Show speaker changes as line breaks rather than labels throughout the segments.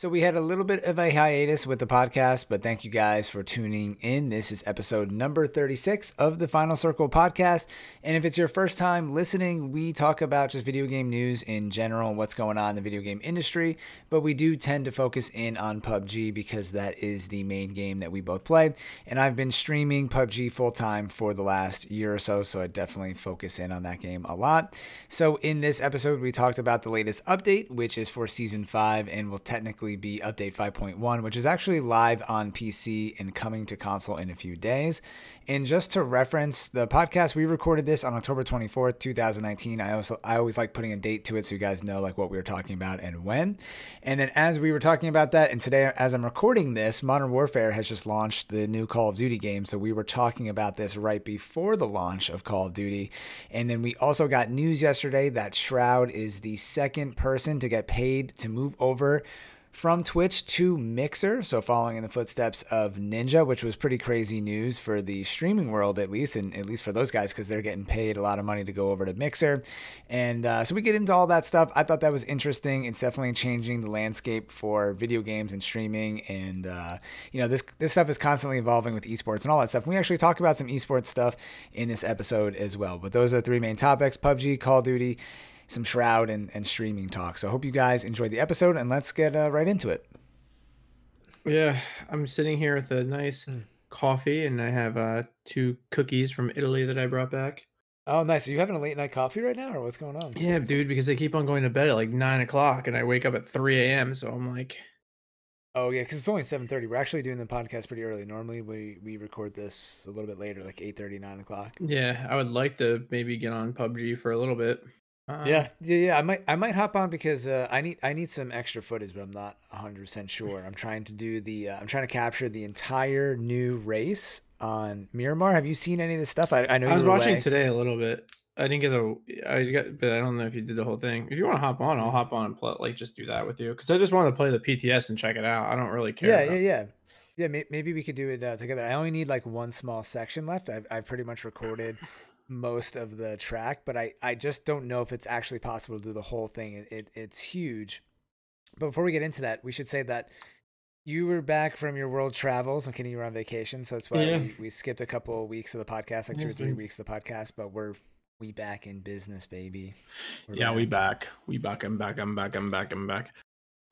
So we had a little bit of a hiatus with the podcast, but thank you guys for tuning in. This is episode number 36 of the Final Circle podcast. And if it's your first time listening, we talk about just video game news in general, what's going on in the video game industry, but we do tend to focus in on PUBG because that is the main game that we both play. And I've been streaming PUBG full time for the last year or so, so I definitely focus in on that game a lot. So in this episode, we talked about the latest update, which is for season 5 and will technically be update 5.1, which is actually live on PC and coming to console in a few days. And just to reference the podcast, we recorded this on October 24th, 2019. I also I always like putting a date to it so you guys know like what we were talking about and when. And then as we were talking about that, and today as I'm recording this, Modern Warfare has just launched the new Call of Duty game. So we were talking about this right before the launch of Call of Duty. And then we also got news yesterday that Shroud is the second person to get paid to move over from Twitch to Mixer, so following in the footsteps of Ninja, which was pretty crazy news for the streaming world, at least, and at least for those guys, because they're getting paid a lot of money to go over to Mixer. And uh, so we get into all that stuff. I thought that was interesting. It's definitely changing the landscape for video games and streaming. And, uh, you know, this, this stuff is constantly evolving with esports and all that stuff. We actually talk about some esports stuff in this episode as well. But those are three main topics PUBG, Call of Duty, some Shroud and, and streaming talk. So I hope you guys enjoyed the episode and let's get uh, right into it.
Yeah, I'm sitting here with a nice mm. coffee and I have uh, two cookies from Italy that I brought back.
Oh, nice. Are you having a late night coffee right now or what's going on?
Yeah, dude, because I keep on going to bed at like nine o'clock and I wake up at 3 a.m. So I'm like,
Oh yeah, because it's only seven thirty. We're actually doing the podcast pretty early. Normally we we record this a little bit later, like 8 9 o'clock.
Yeah, I would like to maybe get on PUBG for a little bit.
Uh, yeah, yeah, yeah. I might, I might hop on because uh, I need, I need some extra footage, but I'm not 100 percent sure. I'm trying to do the, uh, I'm trying to capture the entire new race on Miramar. Have you seen any of this stuff? I, I know
I was watching away. today a little bit. I didn't get the, I got, but I don't know if you did the whole thing. If you want to hop on, I'll hop on and play, like just do that with you because I just want to play the PTS and check it out. I don't really care.
Yeah, about... yeah, yeah. Yeah, maybe we could do it uh, together. I only need like one small section left. I've, I've pretty much recorded most of the track, but I, I just don't know if it's actually possible to do the whole thing. It, it it's huge. But before we get into that, we should say that you were back from your world travels and Kenny, you were on vacation, so that's why yeah. we, we, skipped a couple of weeks of the podcast, like two or three weeks of the podcast. But we're we back in business, baby.
We're yeah, back. we back. We back. I'm back. I'm back. I'm back. I'm back.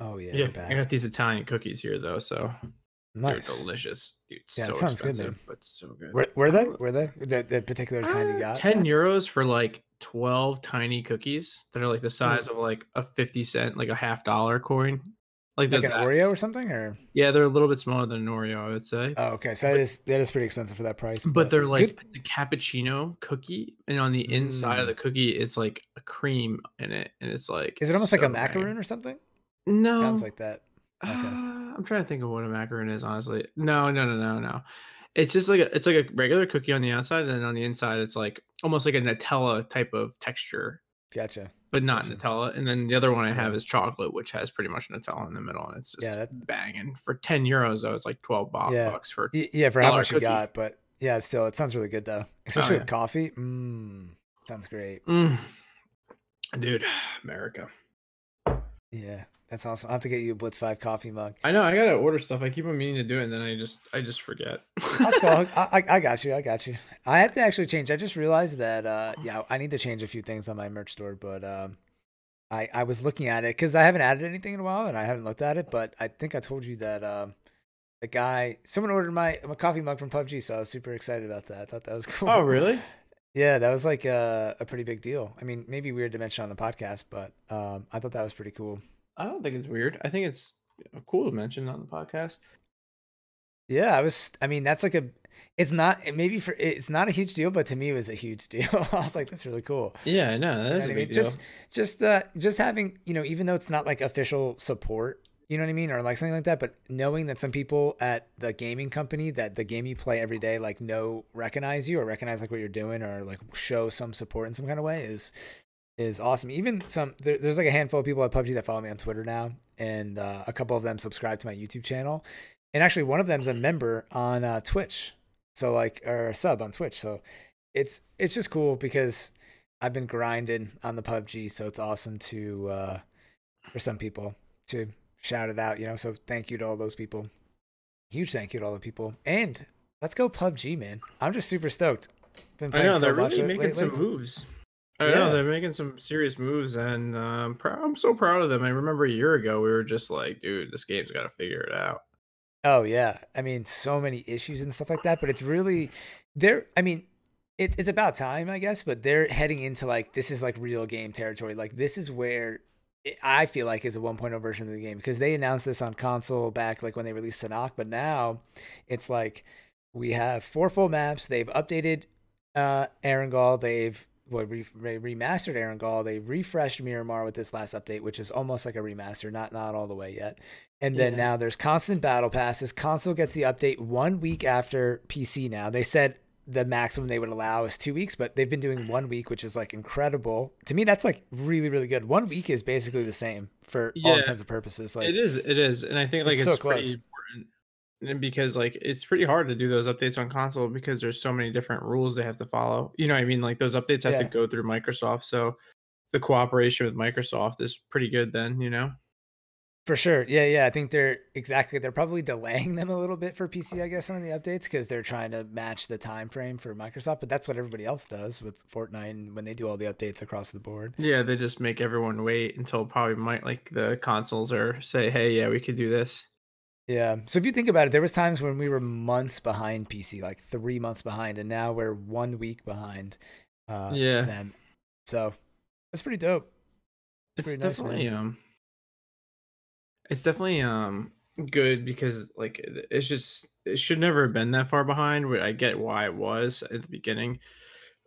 Oh yeah,
yeah. I got these Italian cookies here though, so Nice. They're delicious. Dude, yeah, so sounds good, man. but so good.
Were, were they? Were they the, the particular kind you uh, got?
Ten euros for like twelve tiny cookies that are like the size mm. of like a fifty cent, like a half dollar coin.
Like, like an that. Oreo or something, or
yeah, they're a little bit smaller than an Oreo, I would say.
Oh, okay, so but, that is that is pretty expensive for that price.
But, but they're like a cappuccino cookie, and on the inside mm. of the cookie, it's like a cream in it, and it's like
is it almost so like a macaroon or something?
No,
sounds like that.
Okay. Uh, I'm trying to think of what a macaron is. Honestly, no, no, no, no, no. It's just like a, it's like a regular cookie on the outside, and then on the inside, it's like almost like a Nutella type of texture.
Gotcha.
But not gotcha. Nutella. And then the other one I have is chocolate, which has pretty much Nutella in the middle, and it's just yeah, that... banging. For ten euros, though, it's like twelve yeah. bucks for
yeah for how much cookie. you got. But yeah, still, it sounds really good though, especially oh, yeah. with coffee. Mmm, sounds great.
Mm. Dude, America.
Yeah, that's awesome. I'll have to get you a Blitz Five coffee mug.
I know. I gotta order stuff. I keep on meaning to do it, and then I just I just forget.
That's cool. I, I got you. I got you. I have to actually change. I just realized that uh yeah I need to change a few things on my merch store, but um I I was looking at it because I haven't added anything in a while and I haven't looked at it. But I think I told you that um the guy someone ordered my my coffee mug from PUBG, so I was super excited about that. I thought that was cool.
Oh really?
Yeah, that was like a, a pretty big deal. I mean, maybe weird to mention on the podcast, but um, I thought that was pretty cool.
I don't think it's weird. I think it's cool to mention on the podcast.
Yeah, I was. I mean, that's like a. It's not maybe for it's not a huge deal, but to me it was a huge deal. I was like, that's really cool.
Yeah, no, that's you know a big
mean? Just, just, uh, just having you know, even though it's not like official support, you know what I mean, or like something like that, but knowing that some people at the gaming company that the game you play every day like know recognize you or recognize like what you're doing or like show some support in some kind of way is is awesome. Even some there, there's like a handful of people at PUBG that follow me on Twitter now, and uh, a couple of them subscribe to my YouTube channel, and actually one of them is a member on uh, Twitch, so like or a sub on Twitch. So it's it's just cool because I've been grinding on the PUBG, so it's awesome to uh, for some people to shouted out, you know. So thank you to all those people. Huge thank you to all the people. And let's go PUBG, man. I'm just super stoked.
Been I know so they're really making lately. some moves. I yeah. know they're making some serious moves, and um, pr- I'm so proud of them. I remember a year ago we were just like, dude, this game's got to figure it out.
Oh yeah, I mean, so many issues and stuff like that, but it's really they're. I mean, it, it's about time, I guess, but they're heading into like this is like real game territory. Like this is where I feel like is a 1.0 version of the game because they announced this on console back like when they released Sanhok, but now it's like we have four full maps. They've updated uh Erangel. They've well, re- remastered Erangel. They refreshed Miramar with this last update, which is almost like a remaster, not not all the way yet. And then yeah. now there's constant battle passes. Console gets the update one week after PC. Now they said the maximum they would allow is two weeks, but they've been doing one week, which is like incredible. To me, that's like really, really good. One week is basically the same for yeah, all intents and purposes. Like
it is, it is, and I think like it's, it's so pretty important eh, because like it's pretty hard to do those updates on console because there's so many different rules they have to follow. You know, I mean, like those updates have yeah. to go through Microsoft, so the cooperation with Microsoft is pretty good. Then you know.
For sure. Yeah, yeah. I think they're exactly they're probably delaying them a little bit for PC, I guess, on the updates because they're trying to match the time frame for Microsoft, but that's what everybody else does with Fortnite when they do all the updates across the board.
Yeah, they just make everyone wait until probably might like the consoles or say, "Hey, yeah, we could do this."
Yeah. So if you think about it, there was times when we were months behind PC, like 3 months behind, and now we're 1 week behind uh yeah. them. So, that's pretty dope.
It's, it's definitely nice, um it's definitely um good because like it's just it should never have been that far behind. I get why it was at the beginning.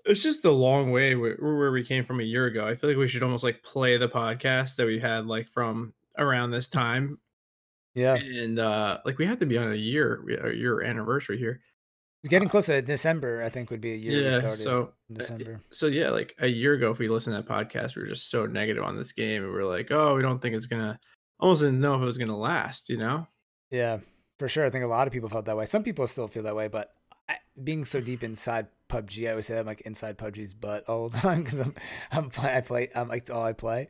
It's just a long way where, where we came from a year ago. I feel like we should almost like play the podcast that we had like from around this time.
Yeah,
and uh like we have to be on a year a year anniversary here.
Getting close to December, I think, would be a year.
Yeah, so uh, December. So yeah, like a year ago, if we listened to that podcast, we were just so negative on this game, and we are like, "Oh, we don't think it's gonna almost didn't know if it was going to last, you know?
Yeah, for sure. I think a lot of people felt that way. Some people still feel that way, but I, being so deep inside PUBG, I always say I'm like inside PUBG's butt all the time because I'm, I'm play, I play, I'm like all I play.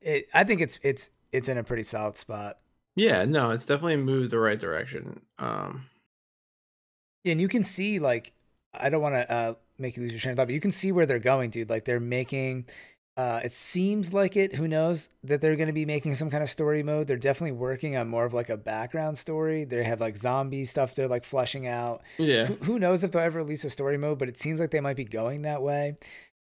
It, I think it's it's it's in a pretty solid spot.
Yeah, no, it's definitely moved the right direction. Um,
and you can see like I don't want to uh, make you lose your train of thought, but you can see where they're going, dude. Like they're making uh, it seems like it. Who knows that they're going to be making some kind of story mode? They're definitely working on more of like a background story. They have like zombie stuff they're like flushing out.
Yeah.
Who, who knows if they'll ever release a story mode? But it seems like they might be going that way.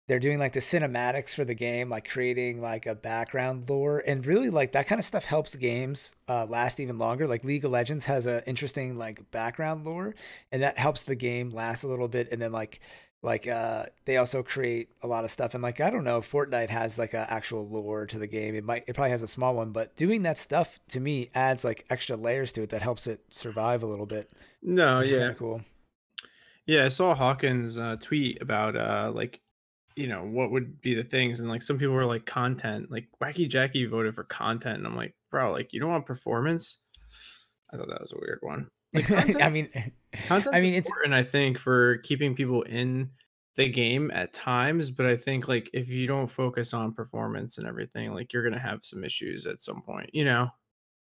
They're doing like the cinematics for the game, like creating like a background lore, and really like that kind of stuff helps games uh, last even longer. Like League of Legends has an interesting like background lore, and that helps the game last a little bit. And then like like uh they also create a lot of stuff and like i don't know fortnite has like an actual lore to the game. It might it probably has a small one but doing that stuff to me adds like extra layers to it that helps it survive a little bit
no yeah. cool. Yeah i saw hawkins uh, tweet about uh like you know what would be the things and like some people were like content like wacky jackie voted for content and i'm like bro like you don't want performance? I thought that was a weird one.
Like I mean,
I mean, it's important. I think for keeping people in the game at times, but I think like if you don't focus on performance and everything, like you're gonna have some issues at some point. You know?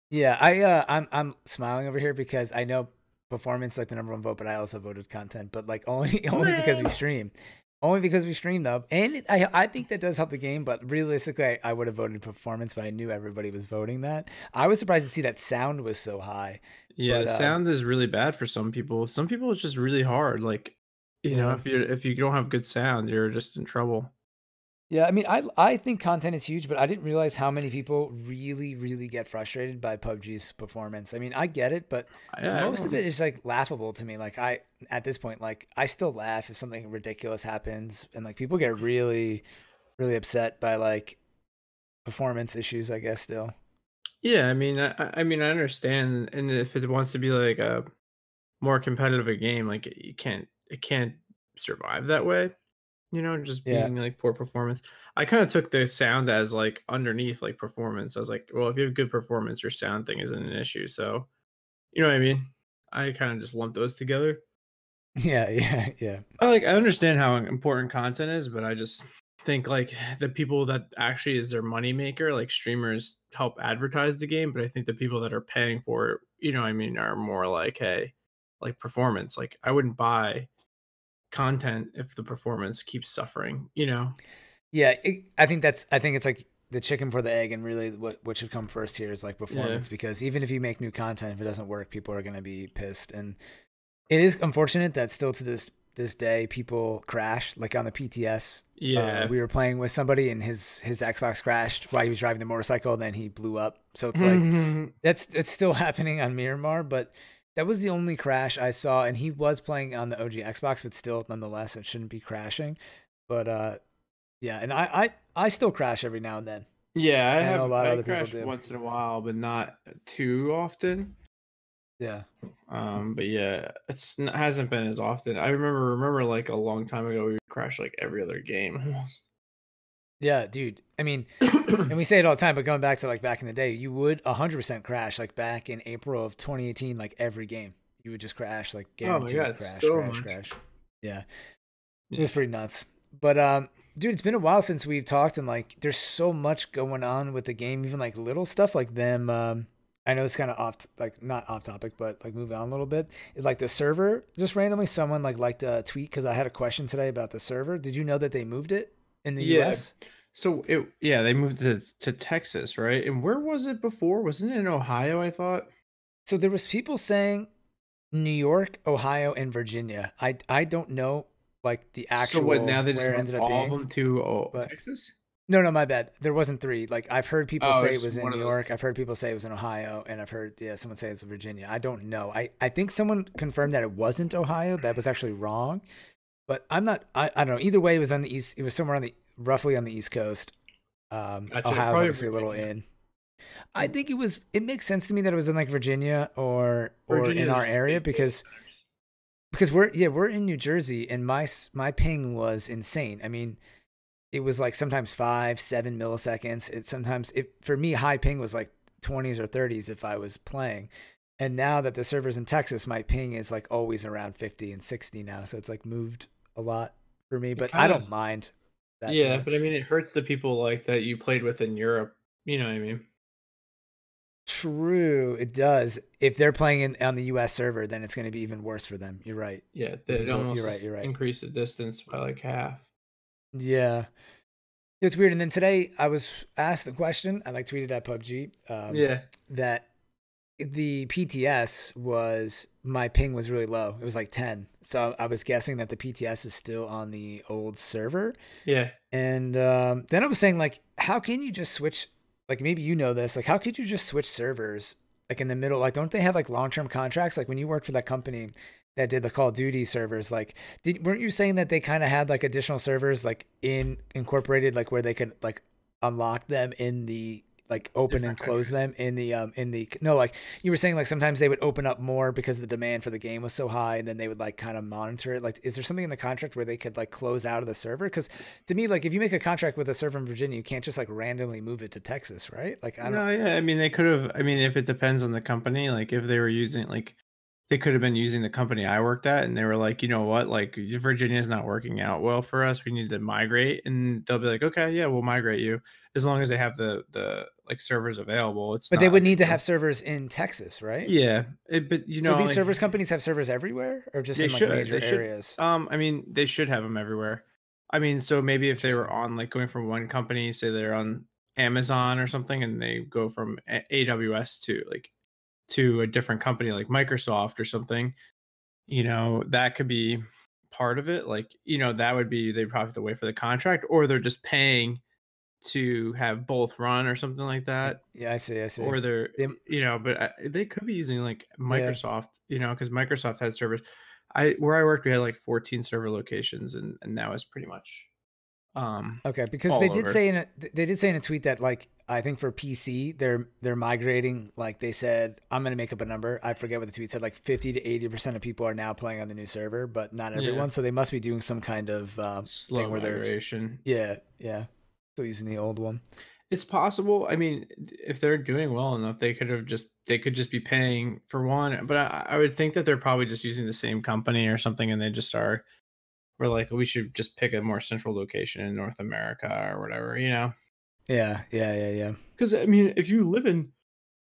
Yeah, I uh, I'm I'm smiling over here because I know performance like the number one vote, but I also voted content, but like only only because we stream only because we streamed up, and I I think that does help the game. But realistically, I, I would have voted performance, but I knew everybody was voting that. I was surprised to see that sound was so high.
Yeah, but, uh, sound is really bad for some people. Some people it's just really hard. Like you yeah. know, if you if you don't have good sound, you're just in trouble.
Yeah, I mean, I I think content is huge, but I didn't realize how many people really, really get frustrated by PUBG's performance. I mean, I get it, but yeah, most of it is like laughable to me. Like I, at this point, like I still laugh if something ridiculous happens, and like people get really, really upset by like performance issues. I guess still.
Yeah, I mean, I, I mean, I understand, and if it wants to be like a more competitive a game, like you can't, it can't survive that way you know, just being yeah. like poor performance. I kind of took the sound as like underneath like performance. I was like, well, if you have good performance, your sound thing isn't an issue. So, you know what I mean? I kind of just lumped those together.
Yeah, yeah, yeah.
I like I understand how important content is, but I just think like the people that actually is their money maker, like streamers help advertise the game, but I think the people that are paying for it, you know, I mean, are more like, hey, like performance. Like I wouldn't buy content if the performance keeps suffering, you know?
Yeah, it, I think that's I think it's like the chicken for the egg and really what what should come first here is like performance yeah. because even if you make new content if it doesn't work people are going to be pissed and it is unfortunate that still to this this day people crash like on the PTS. Uh, yeah, uh, we were playing with somebody and his his Xbox crashed while he was driving the motorcycle. And then he blew up. So it's like that's it's still happening on Miramar, but that was the only crash I saw. And he was playing on the OG Xbox, but still, nonetheless, it shouldn't be crashing. But uh, yeah, and I I I still crash every now and then.
Yeah, I, I have a lot I of other crash once in a while, but not too often.
Yeah.
Um, but yeah, it's it hasn't been as often. I remember remember like a long time ago we would crash like every other game almost.
Yeah, dude. I mean, and we say it all the time, but going back to like back in the day, you would 100% crash like back in April of 2018 like every game. You would just crash like guaranteed oh God, crash, so crash, much. crash. Yeah. It was pretty nuts. But um dude, it's been a while since we've talked and like there's so much going on with the game, even like little stuff like them um I know it's kind of off, like not off topic, but like move on a little bit. like the server, just randomly, someone like liked a tweet because I had a question today about the server. Did you know that they moved it in the yeah. U.S.?
So it, yeah, they moved it to Texas, right? And where was it before? Wasn't it in Ohio? I thought.
So there was people saying New York, Ohio, and Virginia. I I don't know like the actual. So what now they just ended
all of them to oh, Texas?
No, no, my bad. There wasn't three. Like I've heard people oh, say it was in New York. I've heard people say it was in Ohio, and I've heard yeah, someone say it's Virginia. I don't know. I I think someone confirmed that it wasn't Ohio. That was actually wrong. But I'm not. I, I don't know. Either way, it was on the east. It was somewhere on the roughly on the east coast. Um, gotcha. Ohio's obviously a little in. I think it was. It makes sense to me that it was in like Virginia or or Virginia in our area because because we're yeah we're in New Jersey and my my ping was insane. I mean it was like sometimes five, seven milliseconds. It sometimes it for me high ping was like 20s or 30s if I was playing. And now that the servers in Texas, my ping is like always around 50 and 60 now. So it's like moved a lot for me, but I don't mind.
yeah, but I mean, it hurts the people like that you played with in Europe. You know what I mean?
True, it does. If they're playing in, on the U.S. server, then it's going to be even worse for them. You're right.
Yeah, they almost you're right. You're right. Increase the distance by like half.
Yeah. It's weird. And then today I was asked the question, I like tweeted at PUBG. Um,
yeah.
That the PTS was, my ping was really low. It was like 10. So I was guessing that the PTS is still on the old server.
Yeah.
And um, then I was saying, like, how can you just switch? Like, maybe you know this. Like, how could you just switch servers? Like in the middle, like don't they have like long term contracts? Like when you worked for that company, that did the Call of Duty servers. Like, did weren't you saying that they kind of had like additional servers like in incorporated, like where they could like unlock them in the like open and close them in the um in the no like you were saying like sometimes they would open up more because the demand for the game was so high and then they would like kind of monitor it. Like is there something in the contract where they could like close out of the server? Because to me like if you make a contract with a server in virginia you can't just like randomly move it to texas right? Like i don't
no yeah i mean they could have i mean if it depends on the company like if they were using like they could have been using the company I worked at, and they were like, you know what, like Virginia is not working out well for us. We need to migrate, and they'll be like, okay, yeah, we'll migrate you. As long as they have the the like servers available. It's
but they would need to have servers in Texas, right?
Yeah, it, but you know,
so these like, servers companies have servers everywhere, or just in like should, major areas.
Um, I mean, they should have them everywhere. I mean, so maybe if they were on like going from one company, say they're on Amazon or something, and they go from AWS to like to a different company like Microsoft or something, you know, that could be part of it. Like, you know, that would be they probably have to wait for the contract or they're just paying to have both run or something like that.
Yeah, I see. I see.
Or they're, they, you know, but I, they could be using like Microsoft, yeah. you know, because Microsoft has servers. I where I worked, we had like 14 server locations, and and that was pretty much um,
okay, because they did over. say in a they did say in a tweet that like I think for PC they're they're migrating. Like they said, I'm gonna make up a number. I forget what the tweet said. Like 50 to 80 percent of people are now playing on the new server, but not everyone. Yeah. So they must be doing some kind of um,
slow thing where migration.
Yeah, yeah, still using the old one.
It's possible. I mean, if they're doing well enough, they could have just they could just be paying for one. But I, I would think that they're probably just using the same company or something, and they just are we're like we should just pick a more central location in North America or whatever, you know.
Yeah, yeah, yeah, yeah.
Because I mean, if you live in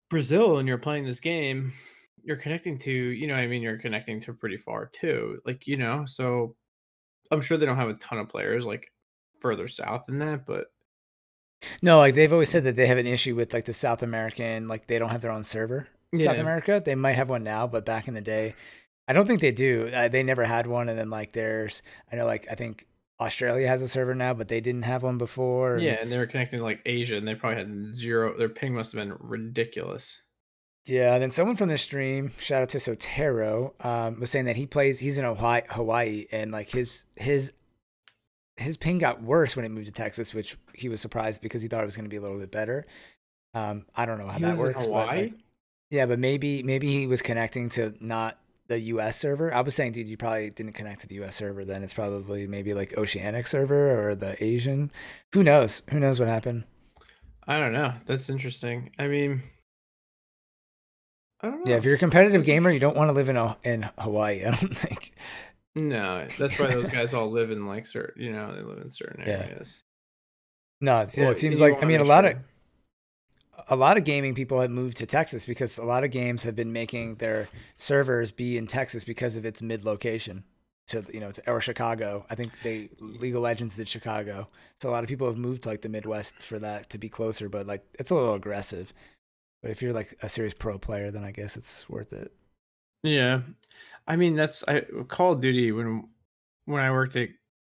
Brazil and you're playing this game, you're connecting to, you know, I mean, you're connecting to pretty far too. Like, you know, so I'm sure they don't have a ton of players like further south than that, but
no, like they've always said that they have an issue with like the South American, like they don't have their own server. Yeah. South America, they might have one now, but back in the day, I don't think they do. Uh, they never had one, and then like there's, I know like I think Australia has a server now, but they didn't have one before.
Yeah, and they were connecting to like Asia, and they probably had zero. Their ping must have been ridiculous.
Yeah, and then someone from the stream, shout out to Sotero, um, was saying that he plays. He's in Hawaii, Hawaii, and like his his his ping got worse when it moved to Texas, which he was surprised because he thought it was going to be a little bit better. Um, I don't know how he that works. But like, yeah, but maybe maybe he was connecting to not the US server. I was saying, dude, you probably didn't connect to the US server. Then it's probably maybe like Oceanic server or the Asian. Who knows? Who knows what happened?
I don't know. That's interesting. I mean, I don't know.
Yeah, if you're a competitive that's gamer, you don't want to live in a in Hawaii. I don't think.
No, that's why those guys all live in like certain, you know, they live in certain areas.
Yeah. No, yeah, it seems like I mean a lot sure. of a lot of gaming people have moved to Texas because a lot of games have been making their servers be in Texas because of its mid location. To you know, to, or Chicago. I think they League of Legends did Chicago, so a lot of people have moved to like the Midwest for that to be closer. But like, it's a little aggressive. But if you're like a serious pro player, then I guess it's worth it.
Yeah, I mean that's I Call of Duty when when I worked at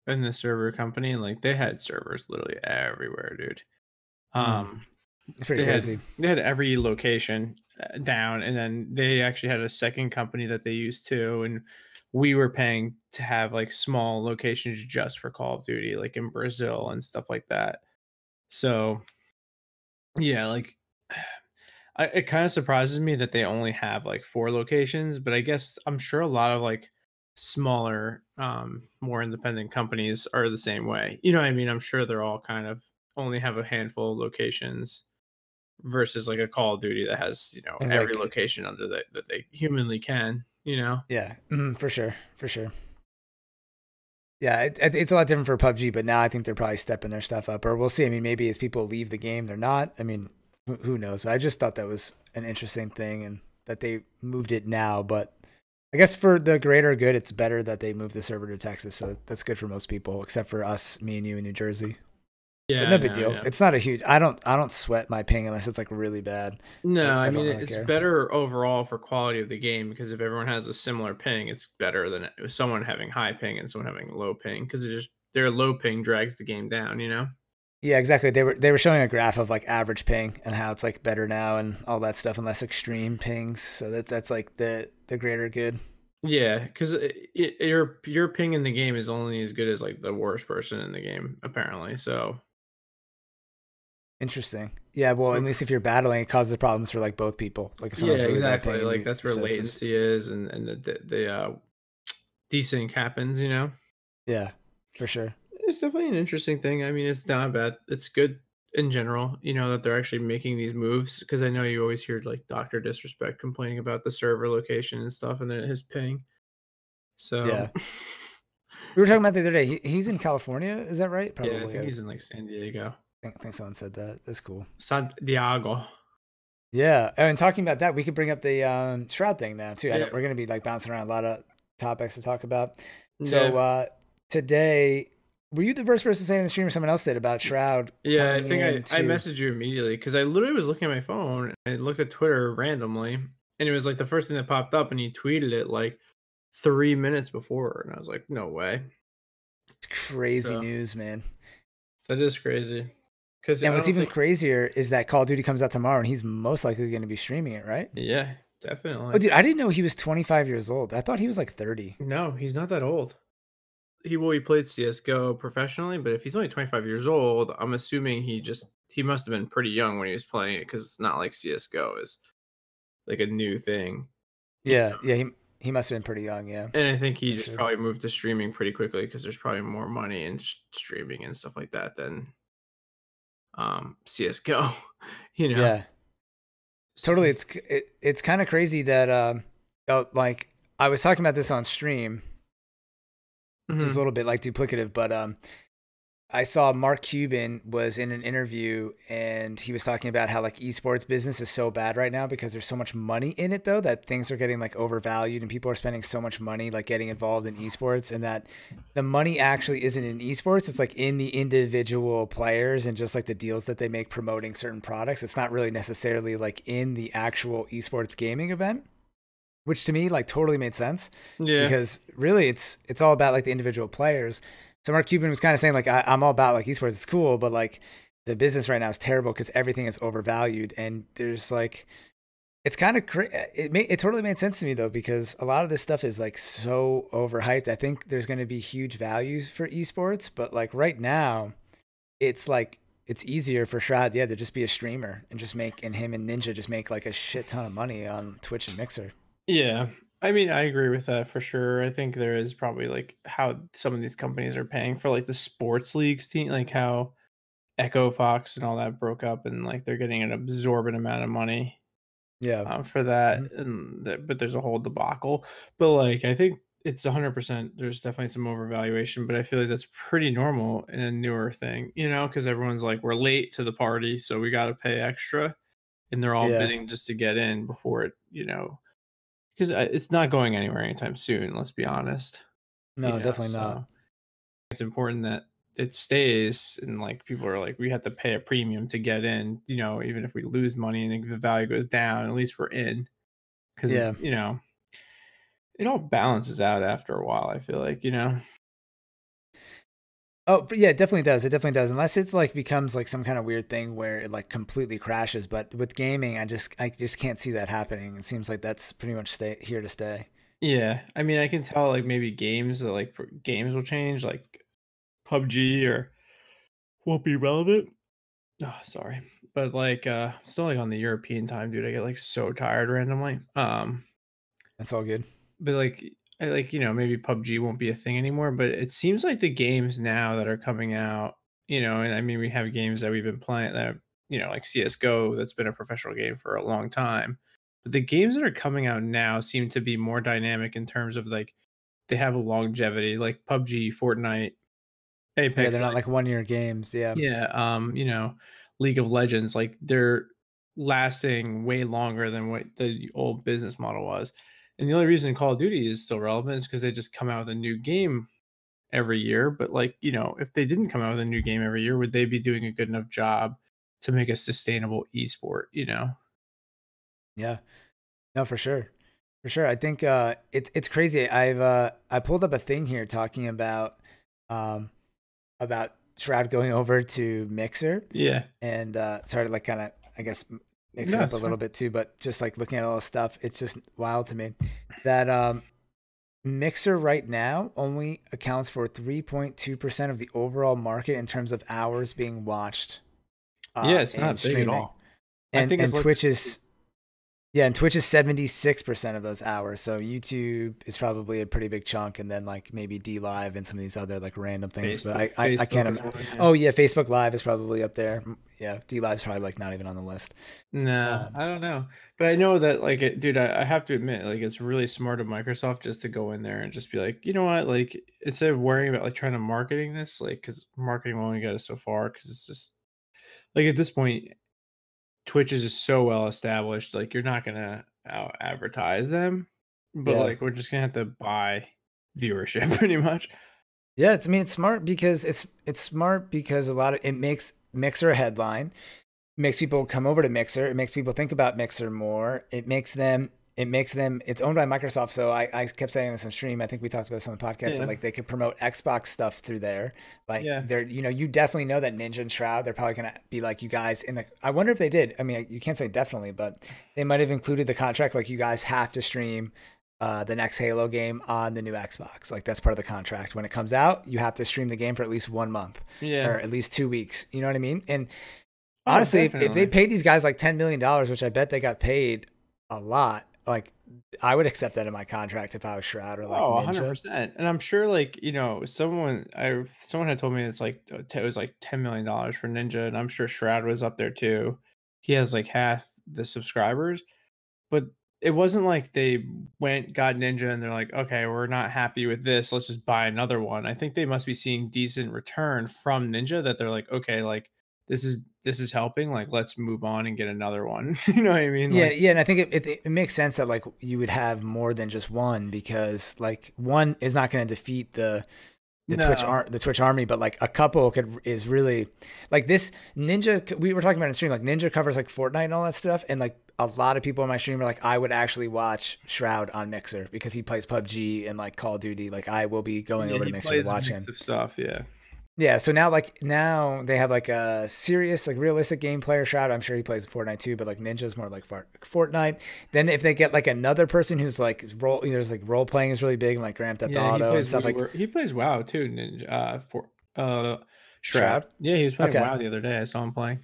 in the server company, like they had servers literally everywhere, dude. Hmm. Um, they
crazy.
Had, they had every location uh, down, and then they actually had a second company that they used too, and we were paying to have like small locations just for Call of Duty, like in Brazil and stuff like that. So, yeah, like I, it kind of surprises me that they only have like four locations, but I guess I'm sure a lot of like smaller, um, more independent companies are the same way. You know, I mean, I'm sure they're all kind of only have a handful of locations versus like a Call of Duty that has you know it's every like, location under that that they humanly can. You know.
Yeah, mm, for sure, for sure. Yeah, it, it's a lot different for PUBG, but now I think they're probably stepping their stuff up, or we'll see. I mean, maybe as people leave the game, they're not. I mean, who knows? I just thought that was an interesting thing, and that they moved it now. But I guess for the greater good, it's better that they moved the server to Texas. So that's good for most people, except for us, me and you in New Jersey. Yeah, but no big deal. Yeah. It's not a huge. I don't. I don't sweat my ping unless it's like really bad.
No, I, I mean really it's care. better overall for quality of the game because if everyone has a similar ping, it's better than someone having high ping and someone having low ping because just their low ping drags the game down. You know.
Yeah, exactly. They were they were showing a graph of like average ping and how it's like better now and all that stuff and less extreme pings. So that's that's like the the greater good.
Yeah, because your your ping in the game is only as good as like the worst person in the game apparently. So
Interesting. Yeah, well, at least if you're battling, it causes problems for like both people. Like
if yeah, really exactly. Like that's where latency is, and and the the, the uh, desync happens. You know.
Yeah, for sure.
It's definitely an interesting thing. I mean, it's not bad. It's good in general. You know that they're actually making these moves because I know you always hear like Doctor Disrespect complaining about the server location and stuff, and then his ping. So
yeah. we were talking about the other day. He, he's in California. Is that right?
Probably. Yeah, I think he's in like San Diego.
I think someone said that. That's cool.
Santiago.
Yeah, and talking about that, we could bring up the um, Shroud thing now too. Yeah. we're going to be like bouncing around a lot of topics to talk about. So yeah. uh, today, were you the first person to say in the stream, or someone else did about Shroud?
Yeah, I think I, I messaged you immediately because I literally was looking at my phone and I looked at Twitter randomly, and it was like the first thing that popped up, and he tweeted it like three minutes before, and I was like, no way.
It's crazy so, news, man.
That is crazy.
Because and what's even think... crazier is that Call of Duty comes out tomorrow, and he's most likely going to be streaming it, right?
Yeah, definitely.
Oh, dude, I didn't know he was 25 years old. I thought he was like 30.
No, he's not that old. He well, he played CS:GO professionally, but if he's only 25 years old, I'm assuming he just he must have been pretty young when he was playing it because it's not like CS:GO is like a new thing.
Yeah, yeah, he he must have been pretty young, yeah.
And I think he just sure. probably moved to streaming pretty quickly because there's probably more money in streaming and stuff like that than um, CS:GO. You know.
Yeah. Totally. It's it, it's kind of crazy that um, oh, like I was talking about this on stream. Mm-hmm. it's a little bit like duplicative, but um, I saw Mark Cuban was in an interview and he was talking about how like esports business is so bad right now because there's so much money in it though that things are getting like overvalued and people are spending so much money like getting involved in esports and that the money actually isn't in esports. It's like in the individual players and just like the deals that they make promoting certain products. It's not really necessarily like in the actual esports gaming event which to me like totally made sense yeah because really it's it's all about like the individual players so Mark Cuban was kind of saying like I, am all about like esports, it's cool, but like the business right now is terrible because everything is overvalued, and there's like it's kind of cra- it made it totally made sense to me though because a lot of this stuff is like so overhyped. I think there's going to be huge values for esports, but like right now, it's like it's easier for Shroud, yeah, to just be a streamer and just make and him and Ninja just make like a shit ton of money on Twitch and Mixer.
Yeah, I mean, I agree with that for sure. I think there is probably like how some of these companies are paying for like the sports leagues team, like how Echo Fox and all that broke up, and like they're getting an absorbent amount of money.
Yeah,
um, for that, mm-hmm. and the, but there's a whole debacle. But like, I think it's 100. percent There's definitely some overvaluation, but I feel like that's pretty normal in a newer thing, you know, because everyone's like, we're late to the party, so we got to pay extra, and they're all yeah. bidding just to get in before it, you know because uh, it's not going anywhere anytime soon. Let's be honest.
No, you know, definitely so not.
It's important that it stays, and like people are like, we have to pay a premium to get in. You know, even if we lose money and the value goes down, at least we're in. Because yeah, you know, it all balances out after a while. I feel like you know.
Oh, yeah, it definitely does. It definitely does. Unless it's like becomes like some kind of weird thing where it like completely crashes. But with gaming, I just I just can't see that happening. It seems like that's pretty much stay here to stay.
Yeah, I mean, I can tell like maybe games like games will change, like PUBG or won't be relevant. Oh, sorry, but like uh still like on the European time, dude. I get like so tired randomly. Um,
that's all good.
But like like you know maybe PUBG won't be a thing anymore, but it seems like the games now that are coming out, you know, and I mean we have games that we've been playing that you know like CS:GO that's been a professional game for a long time, but the games that are coming out now seem to be more dynamic in terms of like they have a longevity, like PUBG, Fortnite,
Apex. Yeah, they're not like, like one year games. Yeah.
Yeah. Um, you know, League of Legends, like they're lasting way longer than what the old business model was. And the only reason Call of Duty is still relevant is because they just come out with a new game every year. But like, you know, if they didn't come out with a new game every year, would they be doing a good enough job to make a sustainable esport, you know?
Yeah. No, for sure. For sure. I think uh it's it's crazy. I've uh I pulled up a thing here talking about um about Shroud going over to Mixer.
Yeah.
And uh started like kind of I guess mix no, it up a little bit too, but just like looking at all the stuff, it's just wild to me that um, Mixer right now only accounts for 3.2% of the overall market in terms of hours being watched.
Uh, yeah, it's not big streaming. at all.
And, and Twitch is yeah, and Twitch is 76% of those hours. So YouTube is probably a pretty big chunk. And then like maybe DLive and some of these other like random things. Facebook, but I, I, I can't imagine. Yeah. Oh, yeah. Facebook Live is probably up there. Yeah. DLive is probably like not even on the list.
No, um, I don't know. But I know that like, it, dude, I, I have to admit, like, it's really smart of Microsoft just to go in there and just be like, you know what? Like, instead of worrying about like trying to marketing this, like, because marketing will only get us so far because it's just like at this point, Twitch is just so well established. Like you're not gonna out advertise them, but yeah. like we're just gonna have to buy viewership pretty much.
Yeah, it's I mean it's smart because it's it's smart because a lot of it makes Mixer a headline, makes people come over to Mixer. It makes people think about Mixer more. It makes them it makes them it's owned by Microsoft. So I, I kept saying this on stream. I think we talked about this on the podcast yeah. that like they could promote Xbox stuff through there. Like yeah. they're you know, you definitely know that Ninja and Shroud, they're probably gonna be like you guys in the I wonder if they did. I mean you can't say definitely, but they might have included the contract like you guys have to stream uh, the next Halo game on the new Xbox. Like that's part of the contract. When it comes out, you have to stream the game for at least one month.
Yeah.
Or at least two weeks. You know what I mean? And oh, honestly, if, if, they paid these guys like ten million dollars, which I bet they got paid a lot, like I would accept that in my contract if I was Shroud or like oh, 100%.
And I'm sure like, you know, someone I someone had told me it's like uh, it was like 10 million dollars for Ninja and I'm sure Shroud was up there too. He has like half the subscribers. But it wasn't like they went got Ninja and they're like, okay, we're not happy with this. Let's just buy another one. I think they must be seeing decent return from Ninja that they're like, okay, like this is this is helping. Like let's move on and get another one. you know what I mean?
Yeah,
like,
yeah. And I think it, it, it makes sense that like you would have more than just one because like one is not going to defeat the the no. Twitch ar- the Twitch army, but like a couple could is really like this Ninja. We were talking about in stream like Ninja covers like Fortnite and all that stuff, and like a lot of people in my stream are like, I would actually watch Shroud on Mixer because he plays PUBG and like Call of Duty. Like I will be going yeah, over to Mixer to watch him.
Stuff, yeah.
Yeah, so now like now they have like a serious like realistic game player Shroud. I'm sure he plays Fortnite too, but like Ninja's more like Fortnite. Then if they get like another person who's like role, you know, there's like role playing is really big and like Grand Theft yeah, Auto and stuff like.
He plays WoW too. Ninja uh, for uh Shroud. Shroud. Yeah, he was playing okay. WoW the other day. I saw him playing.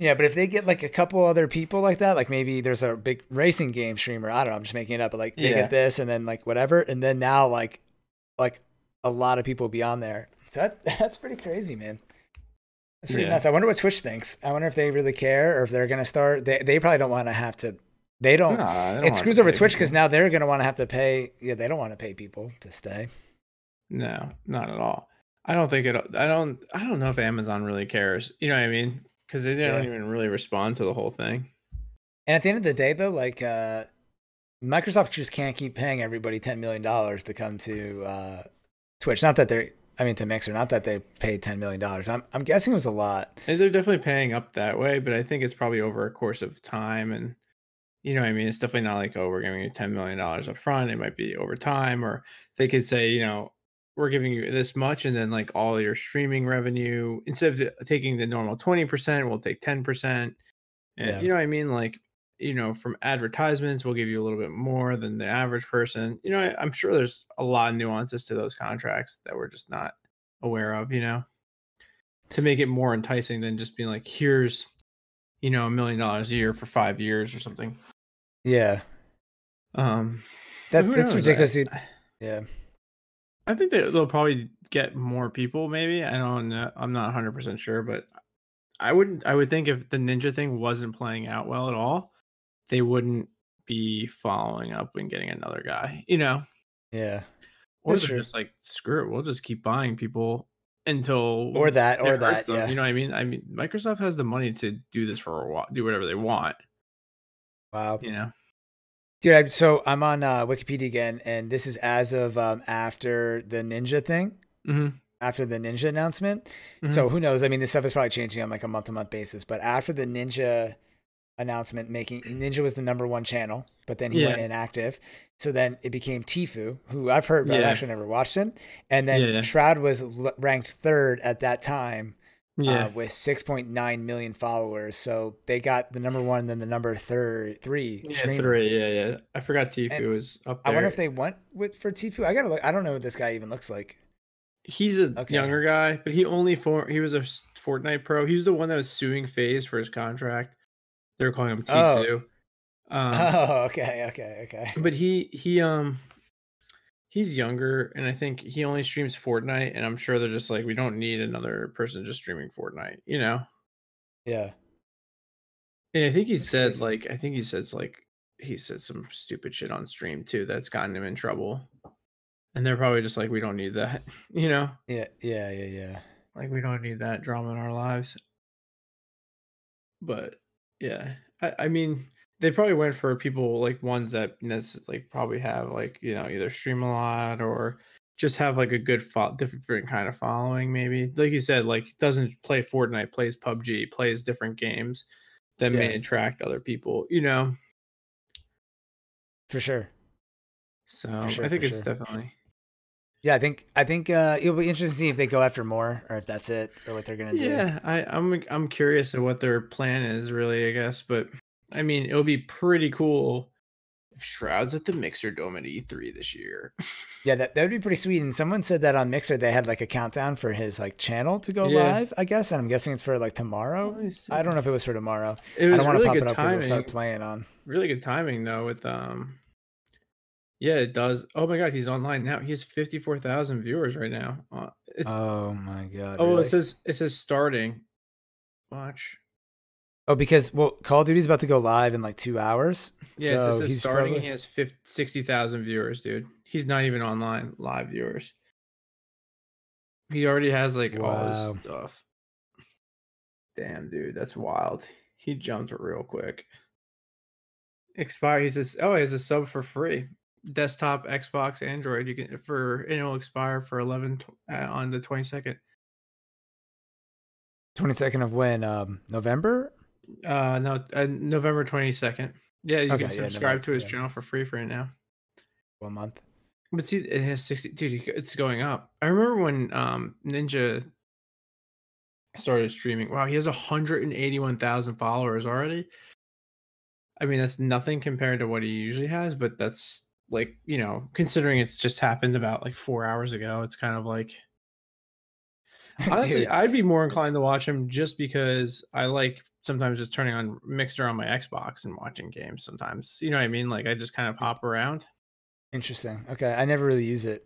Yeah, but if they get like a couple other people like that, like maybe there's a big racing game streamer. I don't know. I'm just making it up, but like they yeah. get this and then like whatever, and then now like like a lot of people be on there so that, that's pretty crazy, man. That's pretty yeah. nuts. I wonder what Twitch thinks. I wonder if they really care or if they're gonna start. They they probably don't want to have to. They don't. they don't it screws over Twitch because now they're gonna want to have to pay. Yeah, they don't want to pay people to stay.
No, not at all. I don't think it. I don't. I don't know if Amazon really cares. You know what I mean? Because they don't yeah. even really respond to the whole thing.
And at the end of the day, though, like uh, Microsoft just can't keep paying everybody ten million dollars to come to uh, Twitch. Not that they're I mean, to Mixer. Not that they paid ten million dollars. I'm I'm guessing it was a lot.
They're definitely paying up that way, but I think it's probably over a course of time, and you know, I mean, it's definitely not like oh, we're giving you ten million dollars up front. It might be over time, or they could say, you know, we're giving you this much, and then like all your streaming revenue, instead of taking the normal twenty percent, we'll take ten percent. And yeah. you know what I mean? Like you know, from advertisements, we'll give you a little bit more than the average person. You know, I, am sure there's a lot of nuances to those contracts that we're just not aware of, you know, to make it more enticing than just being like, here's, you know, a million dollars a year for five years or something.
Yeah.
Um,
that, that's ridiculous. I, yeah.
I think they, they'll probably get more people, maybe. I don't know. I'm not 100% sure, but I would I would think if the ninja thing wasn't playing out well at all, they wouldn't be following up and getting another guy, you know?
Yeah.
Or they're true. just like, screw it, we'll just keep buying people until
or that or that. Them. Yeah.
You know what I mean? I mean, Microsoft has the money to do this for a while, do whatever they want.
Wow.
You know?
Dude, so I'm on uh, Wikipedia again, and this is as of um, after the Ninja thing,
mm-hmm.
after the Ninja announcement. Mm-hmm. So who knows? I mean, this stuff is probably changing on like a month to month basis. But after the Ninja announcement making Ninja was the number one channel, but then he yeah. went inactive. So then it became Tfue, who I've heard, but yeah. I've actually never watched him. And then yeah. Shroud was l- ranked third at that time uh, yeah. Uh, with 6.9 million followers. So they got the number one, then the number third, three.
Yeah, three. Yeah, yeah. I forgot Tfue and was up there.
I wonder if they went with for Tfue. I gotta look. I don't know what this guy even looks like.
He's a okay. younger guy, but he only for he was a Fortnite pro. He was the one that was suing FaZe for his contract. They were calling him Tfue.
Oh. Um, oh, okay, okay, okay.
But he he um he's younger, and I think he only streams Fortnite, and I'm sure they're just like, we don't need another person just streaming Fortnite, you know?
Yeah.
And I think he that's said crazy. like I think he says like he said some stupid shit on stream too that's gotten him in trouble. And they're probably just like, we don't need that, you know?
Yeah, yeah, yeah, yeah.
Like we don't need that drama in our lives. But yeah, I, I mean, they probably went for people like ones that necessarily like probably have like you know either stream a lot or just have like a good fo- different kind of following. Maybe like you said, like doesn't play Fortnite, plays PUBG, plays different games that yeah. may attract other people. You know,
for sure.
So for sure, I think it's sure. definitely
yeah, I think I think uh, it'll be interesting to see if they go after more or if that's it or what they're gonna do.
Yeah, I, I'm I'm curious of what their plan is really, I guess. But I mean, it'll be pretty cool if Shrouds at the Mixer Dome at E3 this year.
yeah, that that would be pretty sweet. And someone said that on Mixer they had like a countdown for his like channel to go yeah. live. I guess, and I'm guessing it's for like tomorrow. I don't know if it was for tomorrow.
It was
I don't
want to really pop it up
because start playing on.
Really good timing though with um yeah, it does. Oh my god, he's online now. He has fifty four thousand viewers right now. Uh,
it's, oh my god.
Oh, really? it says it says starting. Watch.
Oh, because well, Call of Duty's about to go live in like two hours.
Yeah, so it's just starting. Probably... He has 50, 60,000 viewers, dude. He's not even online live viewers. He already has like wow. all this stuff. Damn, dude, that's wild. He jumped real quick. Expire. He says, oh, he has a sub for free. Desktop, Xbox, Android. You can for it'll expire for eleven uh, on the twenty second.
Twenty second of when? Um, November.
Uh, no, uh, November twenty second. Yeah, you okay, can subscribe yeah, to his yeah. channel for free for now.
One month.
But see, it has sixty. Dude, it's going up. I remember when um Ninja started streaming. Wow, he has 181,000 followers already. I mean, that's nothing compared to what he usually has, but that's like, you know, considering it's just happened about like four hours ago, it's kind of like honestly, Dude, I'd be more inclined to watch him just because I like sometimes just turning on Mixer on my Xbox and watching games sometimes. You know what I mean? Like I just kind of hop around.
Interesting. Okay. I never really use it.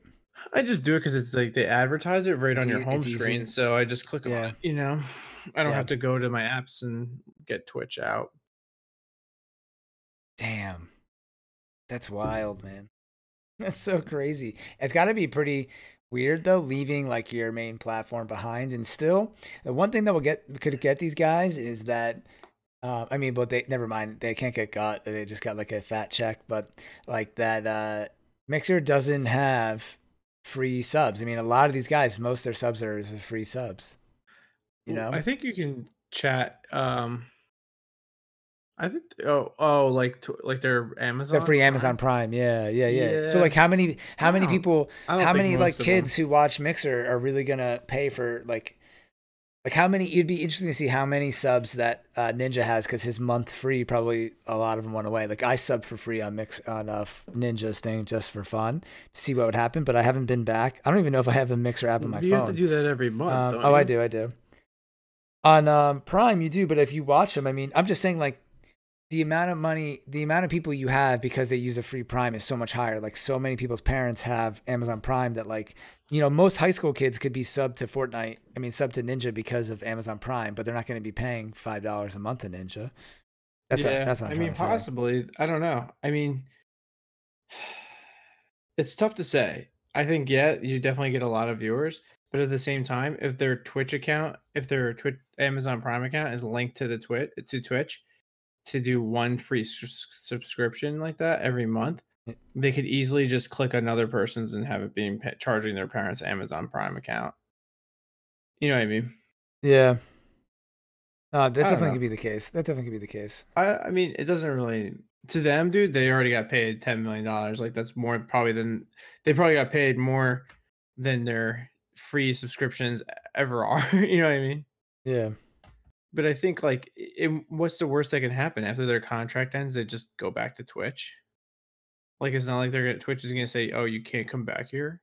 I just do it because it's like they advertise it right it's on your home screen. So I just click yeah. on it, you know. I don't yeah. have to go to my apps and get Twitch out.
Damn. That's wild, man. That's so crazy. It's got to be pretty weird though, leaving like your main platform behind. And still, the one thing that will get could get these guys is that. Uh, I mean, but they never mind. They can't get got. They just got like a fat check. But like that, uh, Mixer doesn't have free subs. I mean, a lot of these guys, most of their subs are free subs. You know,
I think you can chat. Um, I think oh oh like like their Amazon.
They're free Amazon Prime. Yeah, yeah, yeah, yeah. So like, how many how many people how many like kids who watch Mixer are really gonna pay for like like how many? It'd be interesting to see how many subs that uh, Ninja has because his month free probably a lot of them went away. Like I subbed for free on Mix on uh, Ninja's thing just for fun to see what would happen, but I haven't been back. I don't even know if I have a Mixer app on my
you
phone.
You have to do that every month.
Um, oh,
you?
I do, I do. On um, Prime, you do, but if you watch them, I mean, I'm just saying like the amount of money, the amount of people you have because they use a free Prime is so much higher. Like so many people's parents have Amazon Prime that like, you know, most high school kids could be sub to Fortnite. I mean, sub to Ninja because of Amazon Prime, but they're not going to be paying five dollars a month to Ninja.
That's yeah, that's I mean, possibly. I don't know. I mean, it's tough to say. I think yeah, you definitely get a lot of viewers, but at the same time, if their Twitch account, if their Twitch Amazon Prime account is linked to the Twitch to Twitch to do one free subscription like that every month, they could easily just click another person's and have it being charging their parents' Amazon Prime account. You know what I mean?
Yeah. Uh, that definitely could be the case. That definitely could be the case.
I, I mean, it doesn't really to them, dude. They already got paid ten million dollars. Like that's more probably than they probably got paid more than their free subscriptions ever are. you know what I mean?
Yeah.
But I think like, it, what's the worst that can happen after their contract ends? They just go back to Twitch. Like it's not like they're gonna Twitch is gonna say, "Oh, you can't come back here."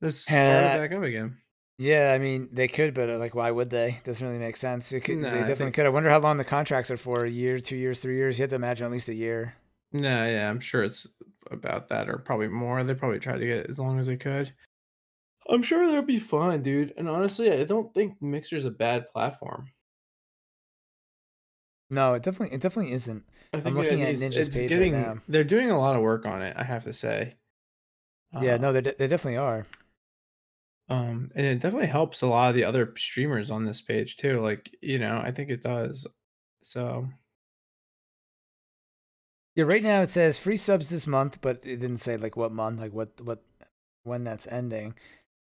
Let's start uh, back up again.
Yeah, I mean they could, but uh, like, why would they? Doesn't really make sense. Could, they definitely think... could. I wonder how long the contracts are for. A year, two years, three years. You have to imagine at least a year.
No, yeah, I'm sure it's about that, or probably more. They probably tried to get as long as they could. I'm sure they'll be fine, dude. And honestly, I don't think Mixer's a bad platform.
No, it definitely it definitely isn't. I am looking at Ninja's page getting, right now.
They're doing a lot of work on it. I have to say.
Yeah, uh, no, they they definitely are.
Um, and it definitely helps a lot of the other streamers on this page too. Like you know, I think it does. So.
Yeah, right now it says free subs this month, but it didn't say like what month, like what what when that's ending.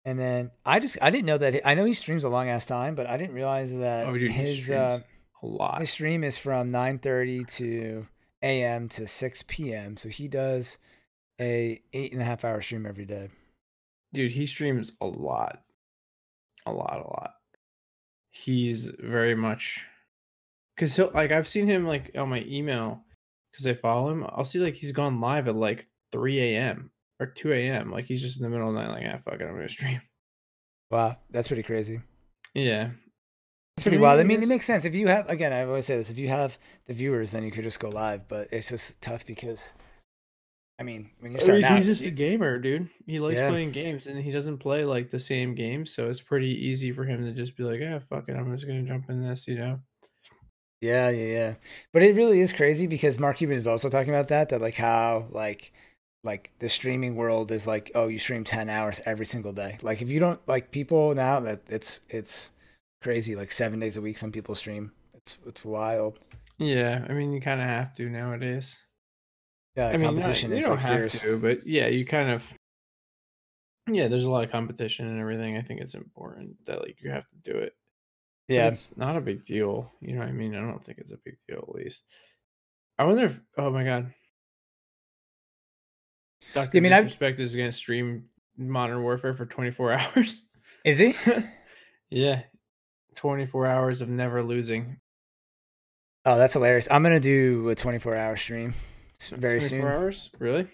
And then I just I didn't know that I know he streams a long ass time, but I didn't realize that oh, dude, his uh,
a lot.
His stream is from 9:30 to a.m. to 6 p.m. So he does a eight and a half hour stream every day.
Dude, he streams a lot, a lot, a lot. He's very much because he'll like I've seen him like on my email because I follow him. I'll see like he's gone live at like 3 a.m. or 2 a.m. Like he's just in the middle of the night, like, ah, fuck it, I'm gonna stream.
Wow, that's pretty crazy.
Yeah,
it's pretty wild. I mean, it makes sense if you have. Again, I always say this: if you have the viewers, then you could just go live. But it's just tough because, I mean, when you're uh, starting
he's
out,
he's just a gamer, dude. He likes yeah. playing games, and he doesn't play like the same games, so it's pretty easy for him to just be like, "Yeah, fuck it, I'm just gonna jump in this," you know.
Yeah, yeah, yeah. But it really is crazy because Mark Cuban is also talking about that. That like how like like the streaming world is like oh you stream 10 hours every single day like if you don't like people now that it's it's crazy like seven days a week some people stream. It's it's wild.
Yeah i mean you kind of have to nowadays.
Yeah
i
mean competition
not,
is
you don't
like
have
fierce.
to but yeah you kind of yeah there's a lot of competition and everything. I think it's important that like you have to do it.
Yeah.
but it's not a big deal you know what i mean? I don't think it's a big deal at least. I wonder if oh my god. Doctor I mean, Disrespect I... is going to stream Modern Warfare for 24 hours.
Is he?
yeah, 24 hours of never losing.
Oh, that's hilarious! I'm gonna do a 24 hour stream very 24 soon.
24 hours, really?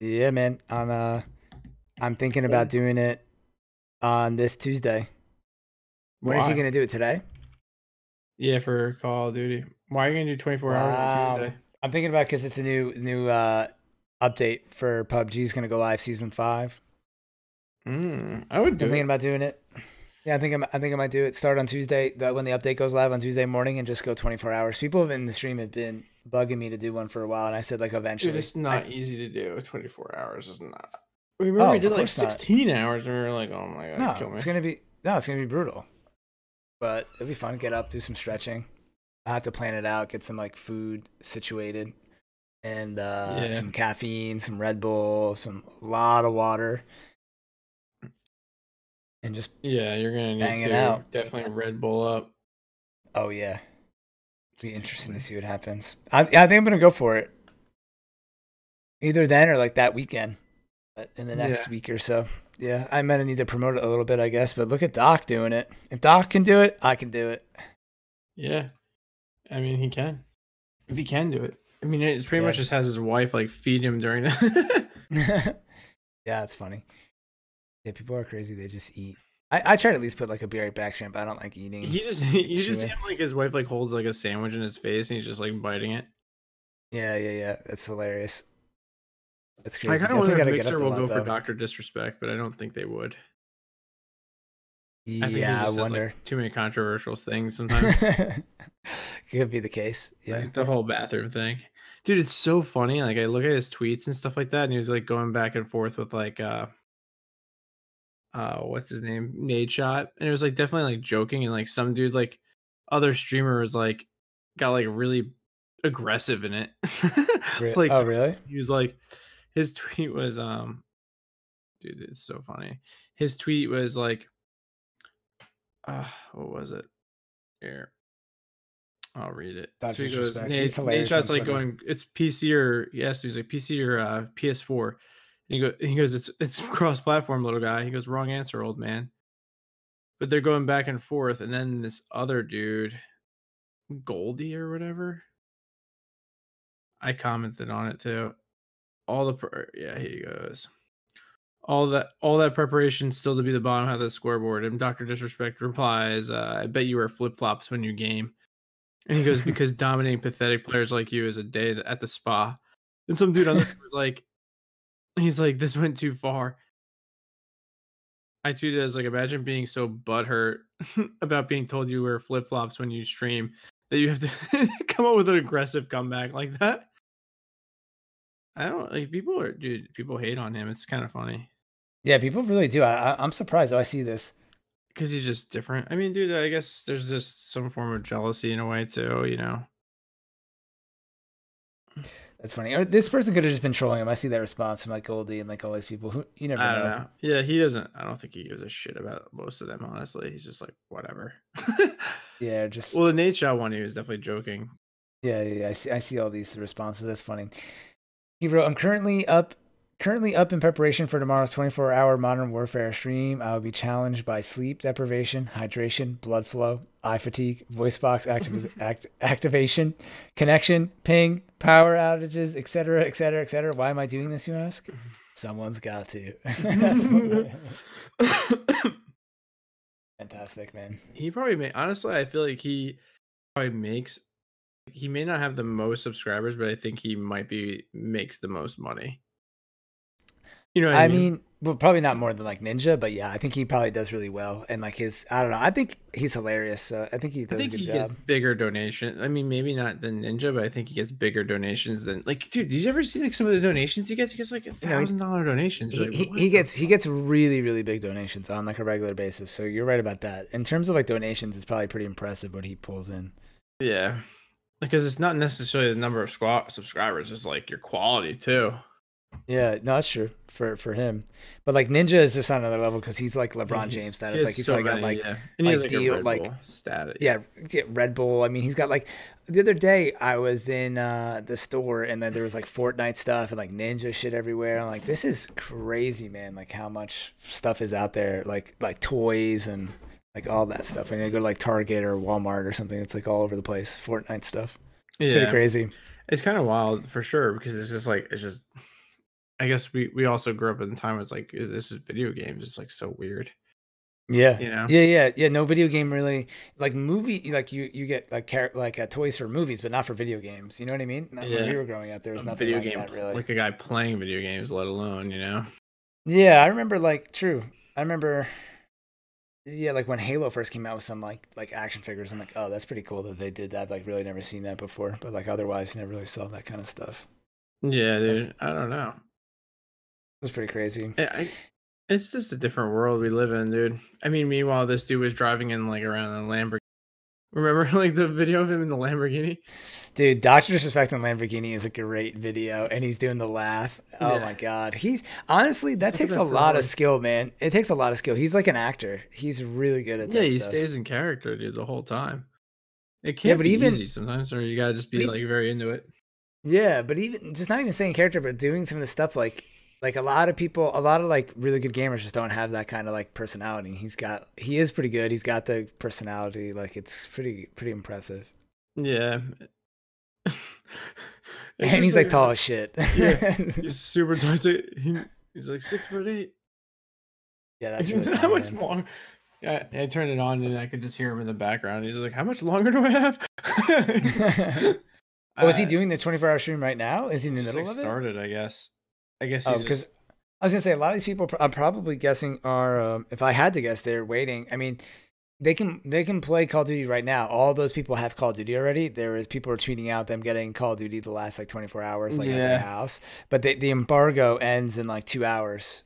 Yeah, man. On uh, I'm thinking about doing it on this Tuesday. When Why? is he gonna do it today?
Yeah, for Call of Duty. Why are you gonna do 24 hours on Tuesday?
I'm thinking about because it's a new new uh update for PUBG is going to go live season five.
Mm, I would do.
I'm thinking about doing it. Yeah, I think I'm, I think I might do it. Start on Tuesday. That when the update goes live on Tuesday morning, and just go 24 hours. People in the stream have been bugging me to do one for a while, and I said like eventually.
Dude, it's not I, easy to do. 24 hours is not. We remember oh, we did like 16 not. hours, and we were like, "Oh my god,
no,
kill me."
It's gonna be no, it's gonna be brutal. But it'll be fun. To get up, do some stretching. I have to plan it out. Get some like food situated and uh, yeah. some caffeine, some Red Bull, some a lot of water, and just
yeah, you're gonna need to out. definitely Red Bull up.
Oh yeah, be interesting to see what happens. I, I think I'm gonna go for it. Either then or like that weekend, but in the next yeah. week or so. Yeah, I'm gonna need to promote it a little bit, I guess. But look at Doc doing it. If Doc can do it, I can do it.
Yeah, I mean he can. If he can do it. I mean, it's pretty yeah. much just has his wife like feed him during that.
yeah, it's funny. Yeah, people are crazy. They just eat. I, I try to at least put like a be right back shrimp. I don't like eating.
He just you just see him like his wife like holds like a sandwich in his face and he's just like biting it.
Yeah, yeah, yeah. That's hilarious. That's crazy.
I kind of wonder if Mixer will go though. for Doctor Disrespect, but I don't think they would.
Yeah, I, think I wonder.
Like, too many controversial things sometimes.
Could be the case. Yeah,
like the whole bathroom thing, dude. It's so funny. Like I look at his tweets and stuff like that, and he was like going back and forth with like uh, uh, what's his name, Nadeshot, and it was like definitely like joking, and like some dude like other streamer was like got like really aggressive in it.
like, oh really?
He was like, his tweet was um, dude, it's so funny. His tweet was like uh, what was it? Here. I'll read it.
That's so he goes,
Nate, Nadeshot's like going, it's PC or yes, he's like PC or uh, PS4. He go, he goes, it's it's cross platform, little guy. He goes, wrong answer, old man. But they're going back and forth, and then this other dude, Goldie or whatever. I commented on it too. All the yeah, he goes all that all that preparation still to be the bottom half of the scoreboard. And Doctor Disrespect replies, uh, "I bet you wear flip flops when you game." And he goes, "Because dominating pathetic players like you is a day at the spa." And some dude on the was like, "He's like, this went too far." I tweeted as like, imagine being so butthurt about being told you wear flip flops when you stream that you have to come up with an aggressive comeback like that. I don't like people are dude. People hate on him. It's kind of funny.
Yeah, people really do. I, am surprised. Oh, I see this
because he's just different. I mean, dude, I guess there's just some form of jealousy in a way too. You know.
That's funny. Or this person could have just been trolling him. I see that response from like Goldie and like all these people who you never
I
know.
know. Yeah, he doesn't. I don't think he gives a shit about most of them. Honestly, he's just like whatever.
yeah, just
well, the Nadeshot one, he was definitely joking.
Yeah, yeah, yeah, I see. I see all these responses. That's funny. He wrote, "I'm currently up Currently up in preparation for tomorrow's 24 hour Modern Warfare stream, I will be challenged by sleep deprivation, hydration, blood flow, eye fatigue, voice box activ- act- activation, connection, ping, power outages, etc., etc., etc. Why am I doing this, you ask? Someone's got to. Fantastic, man.
He probably may, honestly, I feel like he probably makes, he may not have the most subscribers, but I think he might be, makes the most money.
You know, I, I mean? mean? well, probably not more than like Ninja, but yeah, I think he probably does really well. And like his, I don't know, I think he's hilarious. So I think he does I think a good he job. Gets
bigger donation. I mean, maybe not than Ninja, but I think he gets bigger donations than like, dude. Did you ever see like some of the donations he gets? He gets like a thousand dollar donations.
He,
like,
he, he gets he gets really really big donations on like a regular basis. So you're right about that. In terms of like donations, it's probably pretty impressive what he pulls in.
Yeah, because it's not necessarily the number of subscribers; it's like your quality too.
Yeah, no, that's true for for him. But like Ninja is just on another level because he's like LeBron he's, James status. He like he's so probably many, got like, yeah. and he like, has like deal, like status. Yeah, yeah, Red Bull. I mean, he's got like the other day I was in uh, the store and then there was like Fortnite stuff and like Ninja shit everywhere. I'm like, this is crazy, man. Like how much stuff is out there, like like toys and like all that stuff. And you go to like Target or Walmart or something. It's like all over the place. Fortnite stuff. It's yeah. pretty crazy.
It's kind of wild for sure because it's just like it's just I guess we we also grew up in a time where it's like this is video games. It's like so weird.
Yeah, you know. Yeah, yeah, yeah. No video game really like movie. Like you you get like car- like uh, toys for movies, but not for video games. You know what I mean? Not yeah. When we were growing up, there was nothing video like game, that really.
Like a guy playing video games, let alone you know.
Yeah, I remember like true. I remember. Yeah, like when Halo first came out with some like like action figures, I'm like, oh, that's pretty cool that they did that. I've like really never seen that before, but like otherwise, never really saw that kind of stuff.
Yeah, dude. I don't know.
It's pretty crazy.
I, it's just a different world we live in, dude. I mean, meanwhile, this dude was driving in like around a Lamborghini. Remember like the video of him in the Lamborghini?
Dude, Doctor Disrespect in Lamborghini is a great video, and he's doing the laugh. Oh yeah. my god, he's honestly that takes a lot of skill, man. It takes a lot of skill. He's like an actor. He's really good at.
Yeah,
he
stuff. stays in character, dude, the whole time. It can't yeah, but be even, easy sometimes, or you gotta just be like very into it.
Yeah, but even just not even saying character, but doing some of the stuff like like a lot of people a lot of like really good gamers just don't have that kind of like personality. He's got he is pretty good. He's got the personality. Like it's pretty pretty impressive.
Yeah.
And he's like, like tall as shit.
Yeah. He's super tall. He, he's like six foot eight.
Yeah that's really how much
long. Yeah, I turned it on and I could just hear him in the background. He's like, "How much longer do I have?"
oh, is he doing the twenty-four hour stream right now? Is he in the middle
like
of it?
Started, I guess. I guess
oh, because just... I was gonna say a lot of these people I'm probably guessing are um, if I had to guess they're waiting. I mean, they can they can play Call of Duty right now. All those people have Call of Duty already. There is people are tweeting out them getting Call of Duty the last like 24 hours like yeah. at their house. But they, the embargo ends in like two hours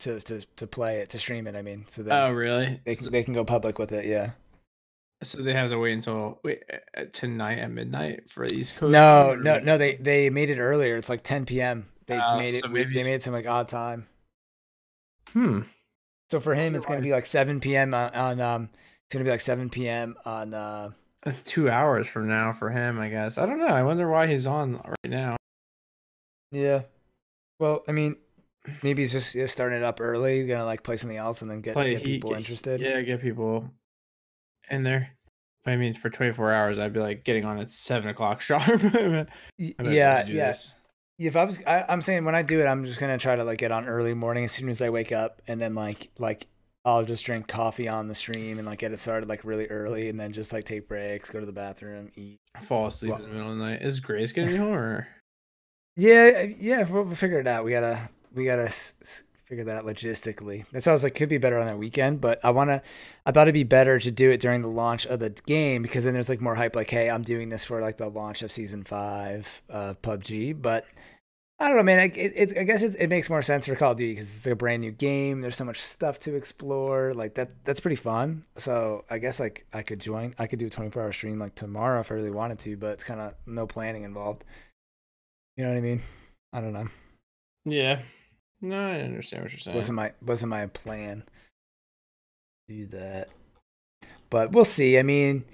to to to play it to stream it. I mean, so
oh really?
They can, they can go public with it. Yeah.
So they have to wait until wait tonight at midnight for East Coast.
No, no, no. They they made it earlier. It's like 10 p.m. They uh, made it. So maybe... They made it some like odd time.
Hmm.
So for him, it's going to be like 7 p.m. on, on um. It's going to be like 7 p.m. on uh.
That's two hours from now for him, I guess. I don't know. I wonder why he's on right now.
Yeah. Well, I mean, maybe he's just, just starting it up early, gonna like play something else and then get, play, get people he, interested.
Yeah, get people in there. I mean, for 24 hours, I'd be like getting on at seven o'clock sharp.
yeah, yeah. This if I was, I, am saying when I do it, I'm just gonna try to like get on early morning as soon as I wake up, and then like like I'll just drink coffee on the stream and like get it started like really early, and then just like take breaks, go to the bathroom, eat,
fall asleep well, in the middle of the night. Is Grace gonna be home or?
Yeah, yeah, we'll, we'll figure it out. We gotta we gotta s- figure that out logistically. That's why I was like, could be better on that weekend, but I wanna, I thought it'd be better to do it during the launch of the game because then there's like more hype. Like, hey, I'm doing this for like the launch of season five of PUBG, but I don't know, man. It, it, I guess it, it makes more sense for Call of Duty because it's like a brand new game. There's so much stuff to explore. Like that, that's pretty fun. So I guess like I could join. I could do a 24 hour stream like tomorrow if I really wanted to, but it's kind of no planning involved. You know what I mean? I don't know.
Yeah. No, I understand what you're saying.
Wasn't my wasn't my plan. Do that, but we'll see. I mean,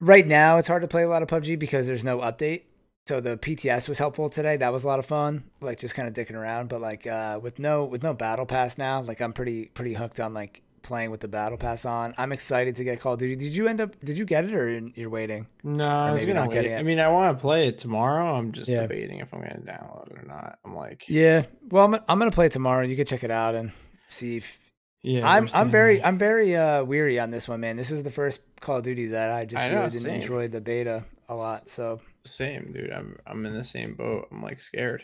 right now it's hard to play a lot of PUBG because there's no update so the PTS was helpful today. That was a lot of fun. Like just kind of dicking around, but like uh, with no with no battle pass now, like I'm pretty pretty hooked on like playing with the battle pass on. I'm excited to get Call of Duty. Did you end up? Did you get it or you're waiting?
No, I was gonna wait. I mean, I want to play it tomorrow. I'm just yeah. debating if I'm gonna download it or not. I'm like,
yeah. Well, I'm I'm gonna play it tomorrow. You can check it out and see if. Yeah, I'm I'm very I'm very uh weary on this one, man. This is the first Call of Duty that I just I really didn't same. enjoy the beta a lot. So
same, dude. I'm I'm in the same boat. I'm like scared.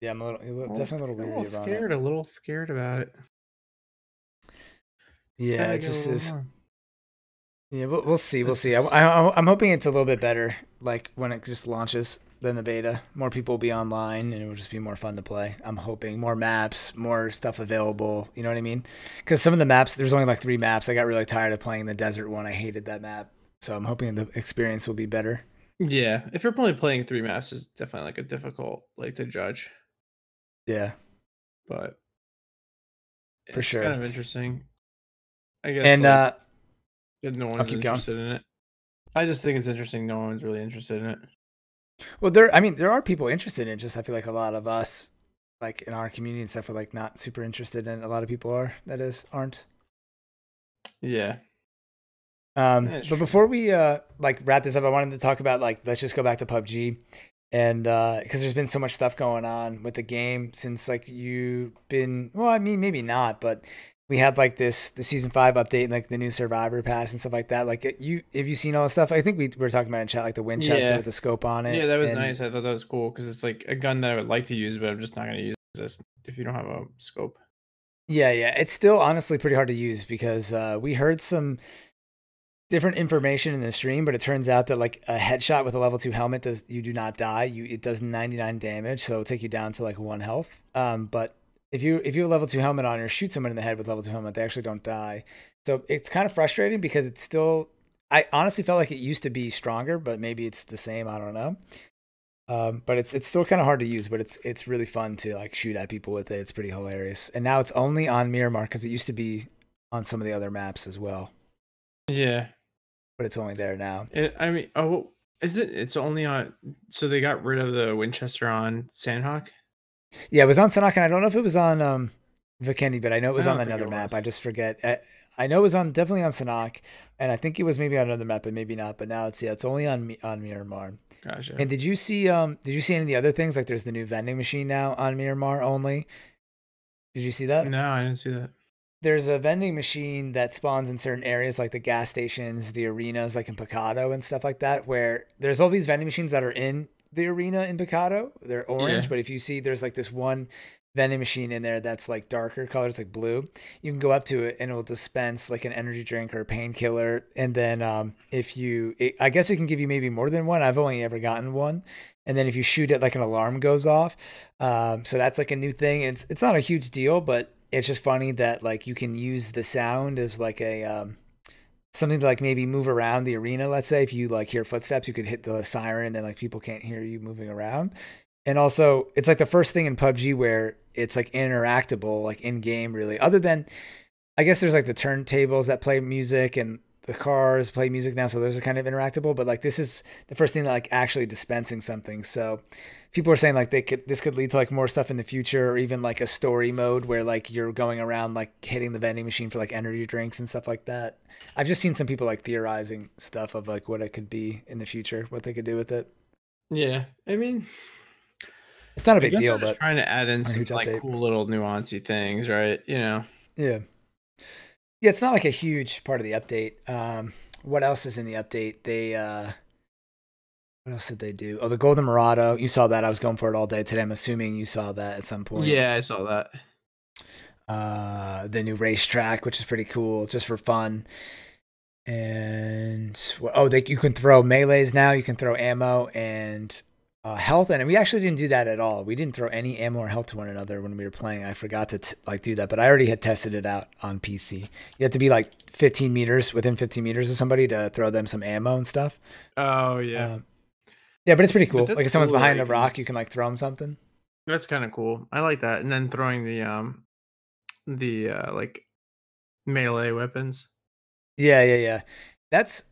Yeah, I'm a little, a little definitely a little
a little scared, a little scared about it.
Yeah, it just is. More. Yeah, we'll, we'll see. We'll see. I, I, I'm hoping it's a little bit better, like when it just launches than the beta. More people will be online, and it will just be more fun to play. I'm hoping more maps, more stuff available. You know what I mean? Because some of the maps, there's only like three maps. I got really tired of playing the desert one. I hated that map, so I'm hoping the experience will be better.
Yeah, if you're only playing three maps, is definitely like a difficult like to judge.
Yeah,
but
for sure,
kind of interesting. I guess.
And
like,
uh,
no one's interested going. in it. I just think it's interesting. No one's really interested in it.
Well, there. I mean, there are people interested in it. Just I feel like a lot of us, like in our community and stuff, are like not super interested in. It. A lot of people are. That is aren't.
Yeah.
Um, but true. before we uh like wrap this up, I wanted to talk about like let's just go back to PUBG, and uh because there's been so much stuff going on with the game since like you've been well, I mean maybe not, but we had like this the season five update and like the new survivor pass and stuff like that. Like you have you seen all the stuff? I think we were talking about in chat like the winchester yeah. with the scope on it
yeah that was
and,
nice. I thought that was cool because it's like a gun that i would like to use but i'm just not going to use this if you don't have a scope.
Yeah yeah. It's still honestly pretty hard to use because uh, we heard some different information in the stream but it turns out that like a headshot with a level 2 helmet does you do not die. You it does 99 damage so it'll take you down to like one health. Um, but if you if you have level two helmet on or shoot someone in the head with level two helmet, they actually don't die. So it's kind of frustrating because it's still. I honestly felt like it used to be stronger, but maybe it's the same. I don't know. Um, but it's it's still kind of hard to use, but it's it's really fun to like shoot at people with it. It's pretty hilarious. And now it's only on Miramar because it used to be on some of the other maps as well.
Yeah,
but it's only there now.
It, I mean, oh, is it? It's only on. So they got rid of the Winchester on Sanhok.
Yeah, it was on Sanhok, and I don't know if it was on um, Vikendi, but I know it was on another map. I just forget. I, I, know it was on definitely on Sanhok, and I think it was maybe on another map, but maybe not. But now it's yeah, it's only on on Miramar.
Gotcha.
And did you see um did you see any of the other things like there's the new vending machine now on Miramar only? Did you see that?
No, I didn't see that.
There's a vending machine that spawns in certain areas like the gas stations, the arenas like in Pecado and stuff like that where there's all these vending machines that are in the arena in Pecado. They're orange, yeah. but if you see there's like this one vending machine in there that's like darker colors, like blue, you can go up to it and it will dispense like an energy drink or a painkiller. And then um, if you, it, I guess it can give you maybe more than one. I've only ever gotten one. And then if you shoot it, like an alarm goes off. Um, so that's like a new thing. It's it's not a huge deal, but it's just funny that like you can use the sound as like a um, something to like maybe move around the arena. Let's say if you like hear footsteps, you could hit the siren and like people can't hear you moving around. And also, it's like the first thing in PUBG where it's like interactable, like in game, really. Other than, I guess there's like the turntables that play music and the cars play music now, so those are kind of interactable. But like this is the first thing that like actually dispensing something. So people are saying like they could this could lead to like more stuff in the future, or even like a story mode where like you're going around like hitting the vending machine for like energy drinks and stuff like that. I've just seen some people like theorizing stuff of like what it could be in the future, what they could do with it.
Yeah, I mean,
it's not a big deal, but
trying to add in some like update. cool little nuancy things, right? You know.
Yeah. Yeah, it's not like a huge part of the update. Um, what else is in the update? They uh, what else did they do? Oh, the Golden Mirado. You saw that. I was going for it all day today. I'm assuming you saw that at some point.
Yeah, I saw that
uh, the new racetrack, which is pretty cool, just for fun. And oh, they you can throw melees now. You can throw ammo and uh, health, and we actually didn't do that at all. We didn't throw any ammo or health to one another when we were playing. I forgot to t- like do that, but I already had tested it out on PC. You have to be like 15 meters within 15 meters of somebody to throw them some ammo and stuff.
Oh yeah, um,
yeah, but it's pretty cool. Like if someone's cool, behind like, a rock, you can like throw them something.
That's kind of cool. I like that. And then throwing the um the uh, like melee weapons.
Yeah, yeah, yeah. That's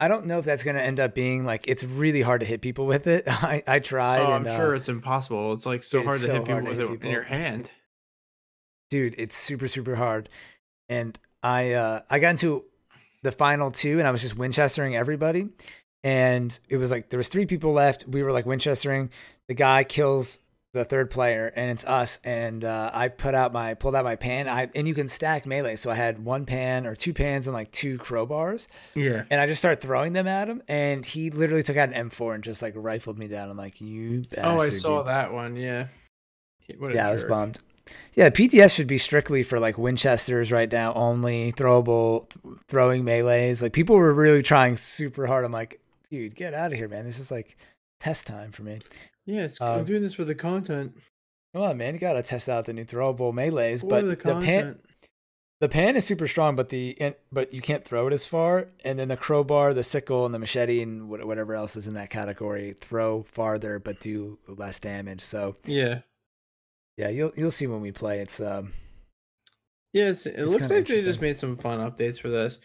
I don't know if that's going to end up being like it's really hard to hit people with it. I I tried.
Oh, and, I'm sure uh, it's impossible. It's like so it's hard to so hit people with it people. in your hand.
Dude, it's super super hard. And I uh I got into the final two and I was just Winchestering everybody. And it was like there was three people left. We were like Winchestering. The guy kills the third player and it's us and uh, i put out my pulled out my pan I, and you can stack melee so i had one pan or two pans and like two crowbars
yeah
and i just started throwing them at him and he literally took out an m4 and just like rifled me down i'm like you bastard,
oh i saw dude. that one yeah
yeah, I was bummed. Yeah, PTS should be strictly for like Winchesters right now only, throwable, th- throwing melees. Like people were really trying super hard. I'm like, dude, get out of here, man. This is like test time for me.
Yeah, um, I'm doing this for the content.
Come on, man. You gotta test out the new throwable melees. but the, the pan, the pan is super strong, but the but you can't throw it as far. And then the crowbar, the sickle, and the machete, and whatever else is in that category, throw farther but do less damage. So
yeah,
yeah, you'll you'll see when we play. It's um,
yeah, it's, it looks like they just made some fun updates for this.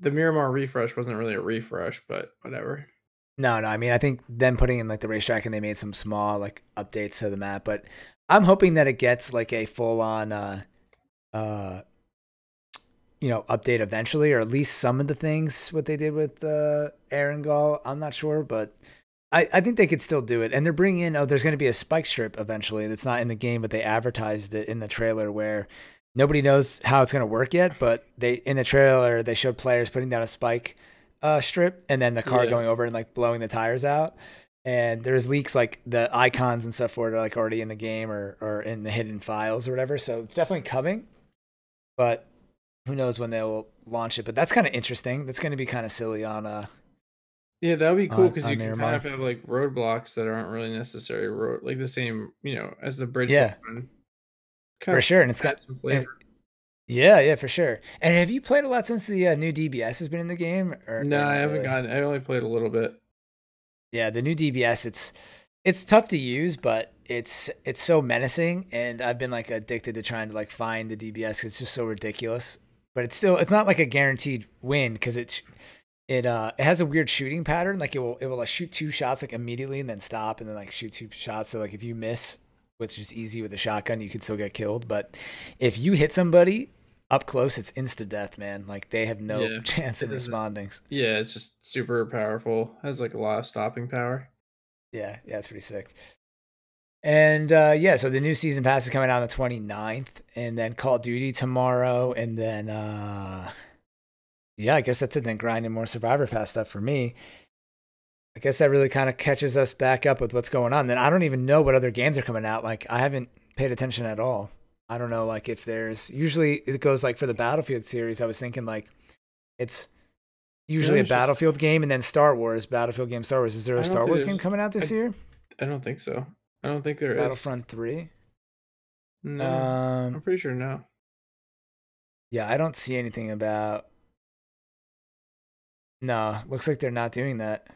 The Miramar refresh wasn't really a refresh, but whatever.
No, no. I mean, I think them putting in like the racetrack and they made some small like updates to the map, but I'm hoping that it gets like a full on, uh, uh, you know, update eventually, or at least some of the things what they did with uh, Erangel. I'm not sure, but I, I think they could still do it. And they're bringing in, oh, there's going to be a spike strip eventually that's not in the game, but they advertised it in the trailer where nobody knows how it's going to work yet. But they in the trailer, they showed players putting down a spike uh, strip and then the car yeah. going over and like blowing the tires out. And there's leaks like the icons and stuff for it are like already in the game or, or in the hidden files or whatever. So it's definitely coming. But who knows when they will launch it. But that's kind of interesting. That's going to be kind of silly on uh,
yeah, that would be cool because you can kind of have like roadblocks that aren't really necessary road, like the same, you know, as the bridge.
Yeah, for sure, and it's got some flavor. Yeah, yeah, for sure. And have you played a lot since the uh, new DBS has been in the game?
Or, no, I haven't really? gotten. I only played a little bit.
Yeah, the new DBS, it's it's tough to use, but it's it's so menacing, and I've been like addicted to trying to like find the DBS. It's just so ridiculous, but it's still it's not like a guaranteed win because it's it uh it has a weird shooting pattern. Like it will it will like shoot two shots like immediately and then stop and then like shoot two shots. So like if you miss, which is easy with a shotgun, you could still get killed. But if you hit somebody up close, it's insta death, man. Like they have no yeah, chance of responding.
Yeah, it's just super powerful. Has like a lot of stopping power.
Yeah, yeah, it's pretty sick. And uh, yeah, so the new season pass is coming out on the 29th, and then Call of Duty tomorrow, and then uh, yeah, I guess that's it. Then grinding more Survivor Pass stuff for me. I guess that really kind of catches us back up with what's going on. Then I don't even know what other games are coming out. Like I haven't paid attention at all. I don't know. Like if there's usually it goes like for the Battlefield series. I was thinking like it's usually a Battlefield just... game and then Star Wars, Battlefield game, Star Wars. Is there a Star Wars game coming out this
I,
year?
I don't think so. I don't think there
Battlefront is. Three.
No, um, I'm pretty sure no.
Yeah, I don't see anything about no, looks like they're not doing that.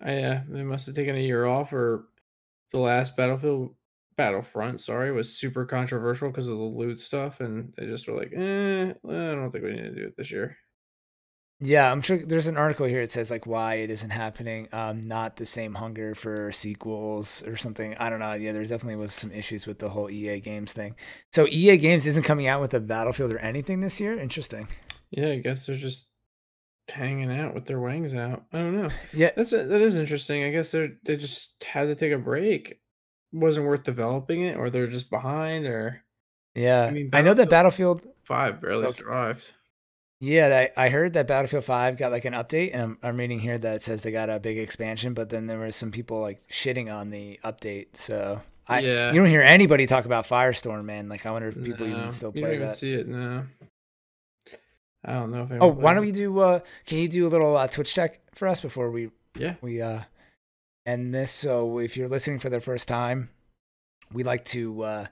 I, uh, they must have taken a year off, or the last Battlefield Battlefront, sorry, was super controversial because of the loot stuff, and they just were like, eh, I don't think we need to do it this year.
Yeah, I'm sure there's an article here that says like why it isn't happening. Um, not the same hunger for sequels or something. I don't know. Yeah, there definitely was some issues with the whole EA Games thing. So EA Games isn't coming out with a Battlefield or anything this year. Interesting.
Yeah, I guess they're just hanging out with their wings out. I don't know.
Yeah,
that's that is interesting. I guess they they just had to take a break. Wasn't worth developing it, or they're just behind, or
yeah. I mean, I know that Battlefield
Five barely okay. survived.
Yeah, I, I heard that Battlefield Five got like an update, and I'm, I'm reading here that it says they got a big expansion, but then there were some people like shitting on the update. So I yeah. you don't hear anybody talk about Firestorm, man. Like I wonder if people no, even still play
you
don't even
that. See it now. I don't know if.
Oh, why don't we do? Uh, can you do a little uh, Twitch check for us before we?
Yeah.
We uh, end this. So if you're listening for the first time, we like to uh,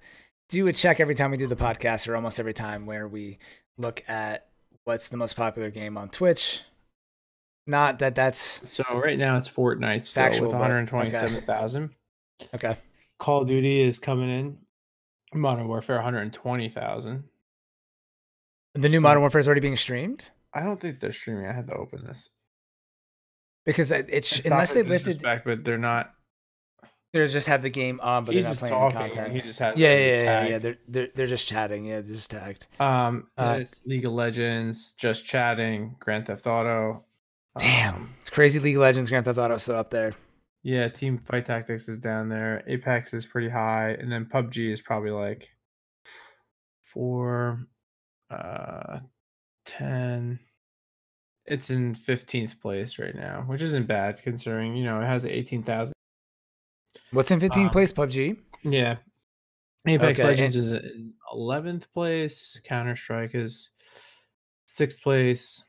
do a check every time we do the podcast, or almost every time, where we look at what's the most popular game on Twitch. Not that that's
so. Right now, it's Fortnite still factual, with 127,000.
Okay. okay.
Call of Duty is coming in. Modern Warfare 120,000.
The new Modern Warfare is already being streamed.
I don't think they're streaming. I had to open this
because it's, it's unless they lifted
back, but they're not.
They just have the game on, but
He's
they're not playing
talking,
the content.
He just has
yeah, yeah, yeah, yeah, They're, they're they're just chatting. Yeah, they're just tagged.
Um, uh, it's League of Legends, just chatting, Grand Theft Auto.
Damn, um, it's crazy. League of Legends, Grand Theft Auto still up there.
Yeah, Team Fight Tactics is down there. Apex is pretty high, and then PUBG is probably like four, uh 10 it's in 15th place right now which isn't bad considering you know it has 18000
what's in 15th um, place pubg
yeah Apex okay. Legends is in eleventh place. Counter Strike is sixth place.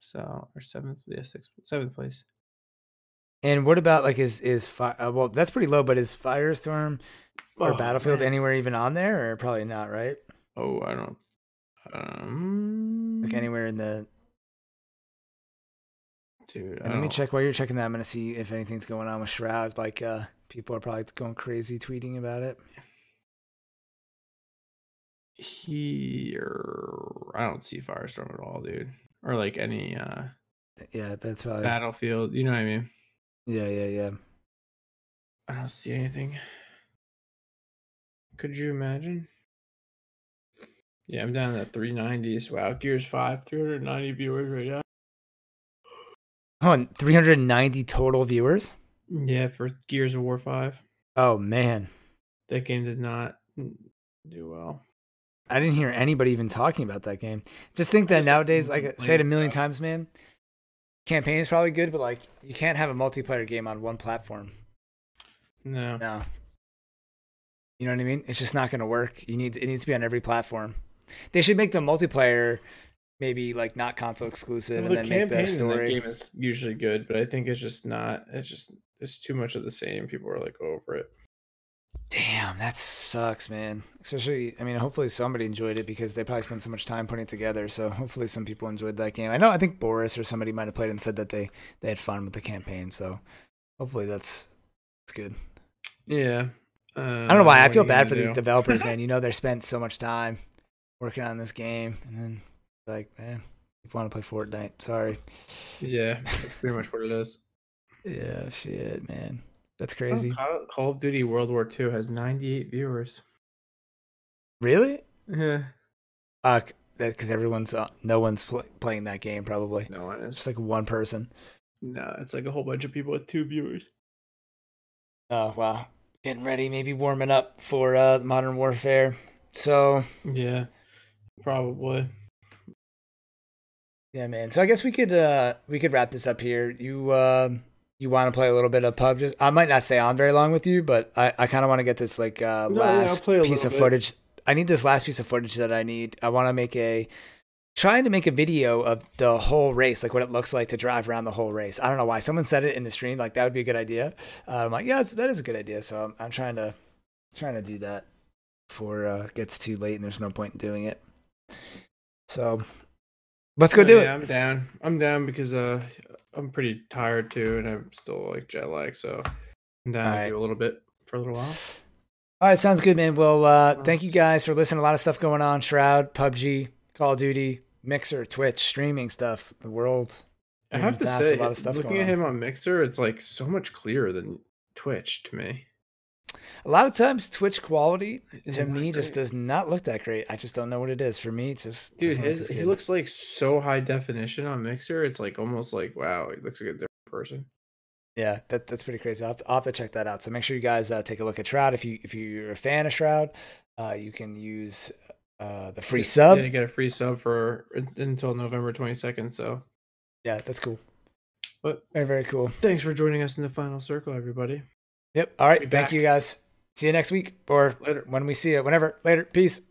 So or seventh, yeah, sixth, seventh place.
And what about like is is fire? Uh, well, that's pretty low, but is Firestorm or oh, Battlefield man. anywhere even on there, or probably not, right?
Oh, I don't. Um,
like anywhere in the.
Dude,
let me check while you're checking that. I'm gonna see if anything's going on with Shroud. Like, uh, people are probably going crazy tweeting about it.
Here, I don't see Firestorm at all, dude. Or like any. uh
Yeah, that's probably
Battlefield. You know what I mean?
Yeah, yeah, yeah.
I don't see anything. Could you imagine? Yeah, I'm down at 390s. Wow, Gears 5, 390 viewers right now.
Oh, 390 total viewers?
Yeah, for Gears of War 5.
Oh, man.
That game did not do well.
I didn't hear anybody even talking about that game. Just think that nowadays, like I say it a million uh. times, man, campaign is probably good, but like you can't have a multiplayer game on one platform.
No.
No. You know what I mean? It's just not going to work. You need it needs to be on every platform. They should make the multiplayer maybe like not console exclusive well, and then make the story.
game is usually good, but I think it's just not. It's just it's too much of the same. People are like over it.
Damn, that sucks, man. Especially, I mean, hopefully somebody enjoyed it because they probably spent so much time putting it together. So hopefully some people enjoyed that game. I know, I think Boris or somebody might have played and said that they they had fun with the campaign. So hopefully that's that's good.
Yeah.
Uh, I don't know why I feel bad for do? these developers, man. You know, they spent so much time working on this game, and then like, man, you want to play Fortnite? Sorry.
Yeah, that's pretty much what it is.
Yeah, shit, man. That's crazy.
Oh, Call of Duty World War II has 98 viewers.
Really?
Yeah.
Uh, that because everyone's uh, no one's pl- playing that game probably.
No one is.
Just like one person.
No, it's like a whole bunch of people with two viewers.
Oh wow, getting ready, maybe warming up for uh Modern Warfare. So
yeah, probably.
Yeah, man. So I guess we could uh we could wrap this up here. You uh you want to play a little bit of pub just i might not stay on very long with you but i, I kind of want to get this like uh, no, last yeah, piece of bit. footage i need this last piece of footage that i need i want to make a trying to make a video of the whole race like what it looks like to drive around the whole race i don't know why someone said it in the stream like that would be a good idea uh, i'm like yeah that is a good idea so I'm, I'm trying to trying to do that before uh, it gets too late and there's no point in doing it so let's go do
yeah, it i'm down i'm down because uh I'm pretty tired too, and I'm still like jet lag, so I'm down right. do a little bit for a little while.
All right, sounds good, man. Well, uh, thank you guys for listening. A lot of stuff going on: Shroud, PUBG, Call of Duty, Mixer, Twitch, streaming stuff. The world.
I have to say, a lot of stuff looking at him on Mixer, it's like so much clearer than Twitch to me.
A lot of times, Twitch quality to me just does not look that great. I just don't know what it is. For me, just
dude, his, he looks like so high definition on Mixer. It's like almost like wow, he looks like a different person.
Yeah, that, that's pretty crazy. I'll have, to, I'll have, to, check that out. So make sure you guys uh, take a look at Shroud. If you if you're a fan of Shroud, uh, you can use uh, the free sub.
Yeah, you get a free sub for until November twenty second. So
yeah, that's cool.
But
very very cool.
Thanks for joining us in the final circle, everybody.
Yep. All right. Thank you guys. See you next week or later when we see you. Whenever. Later. Peace.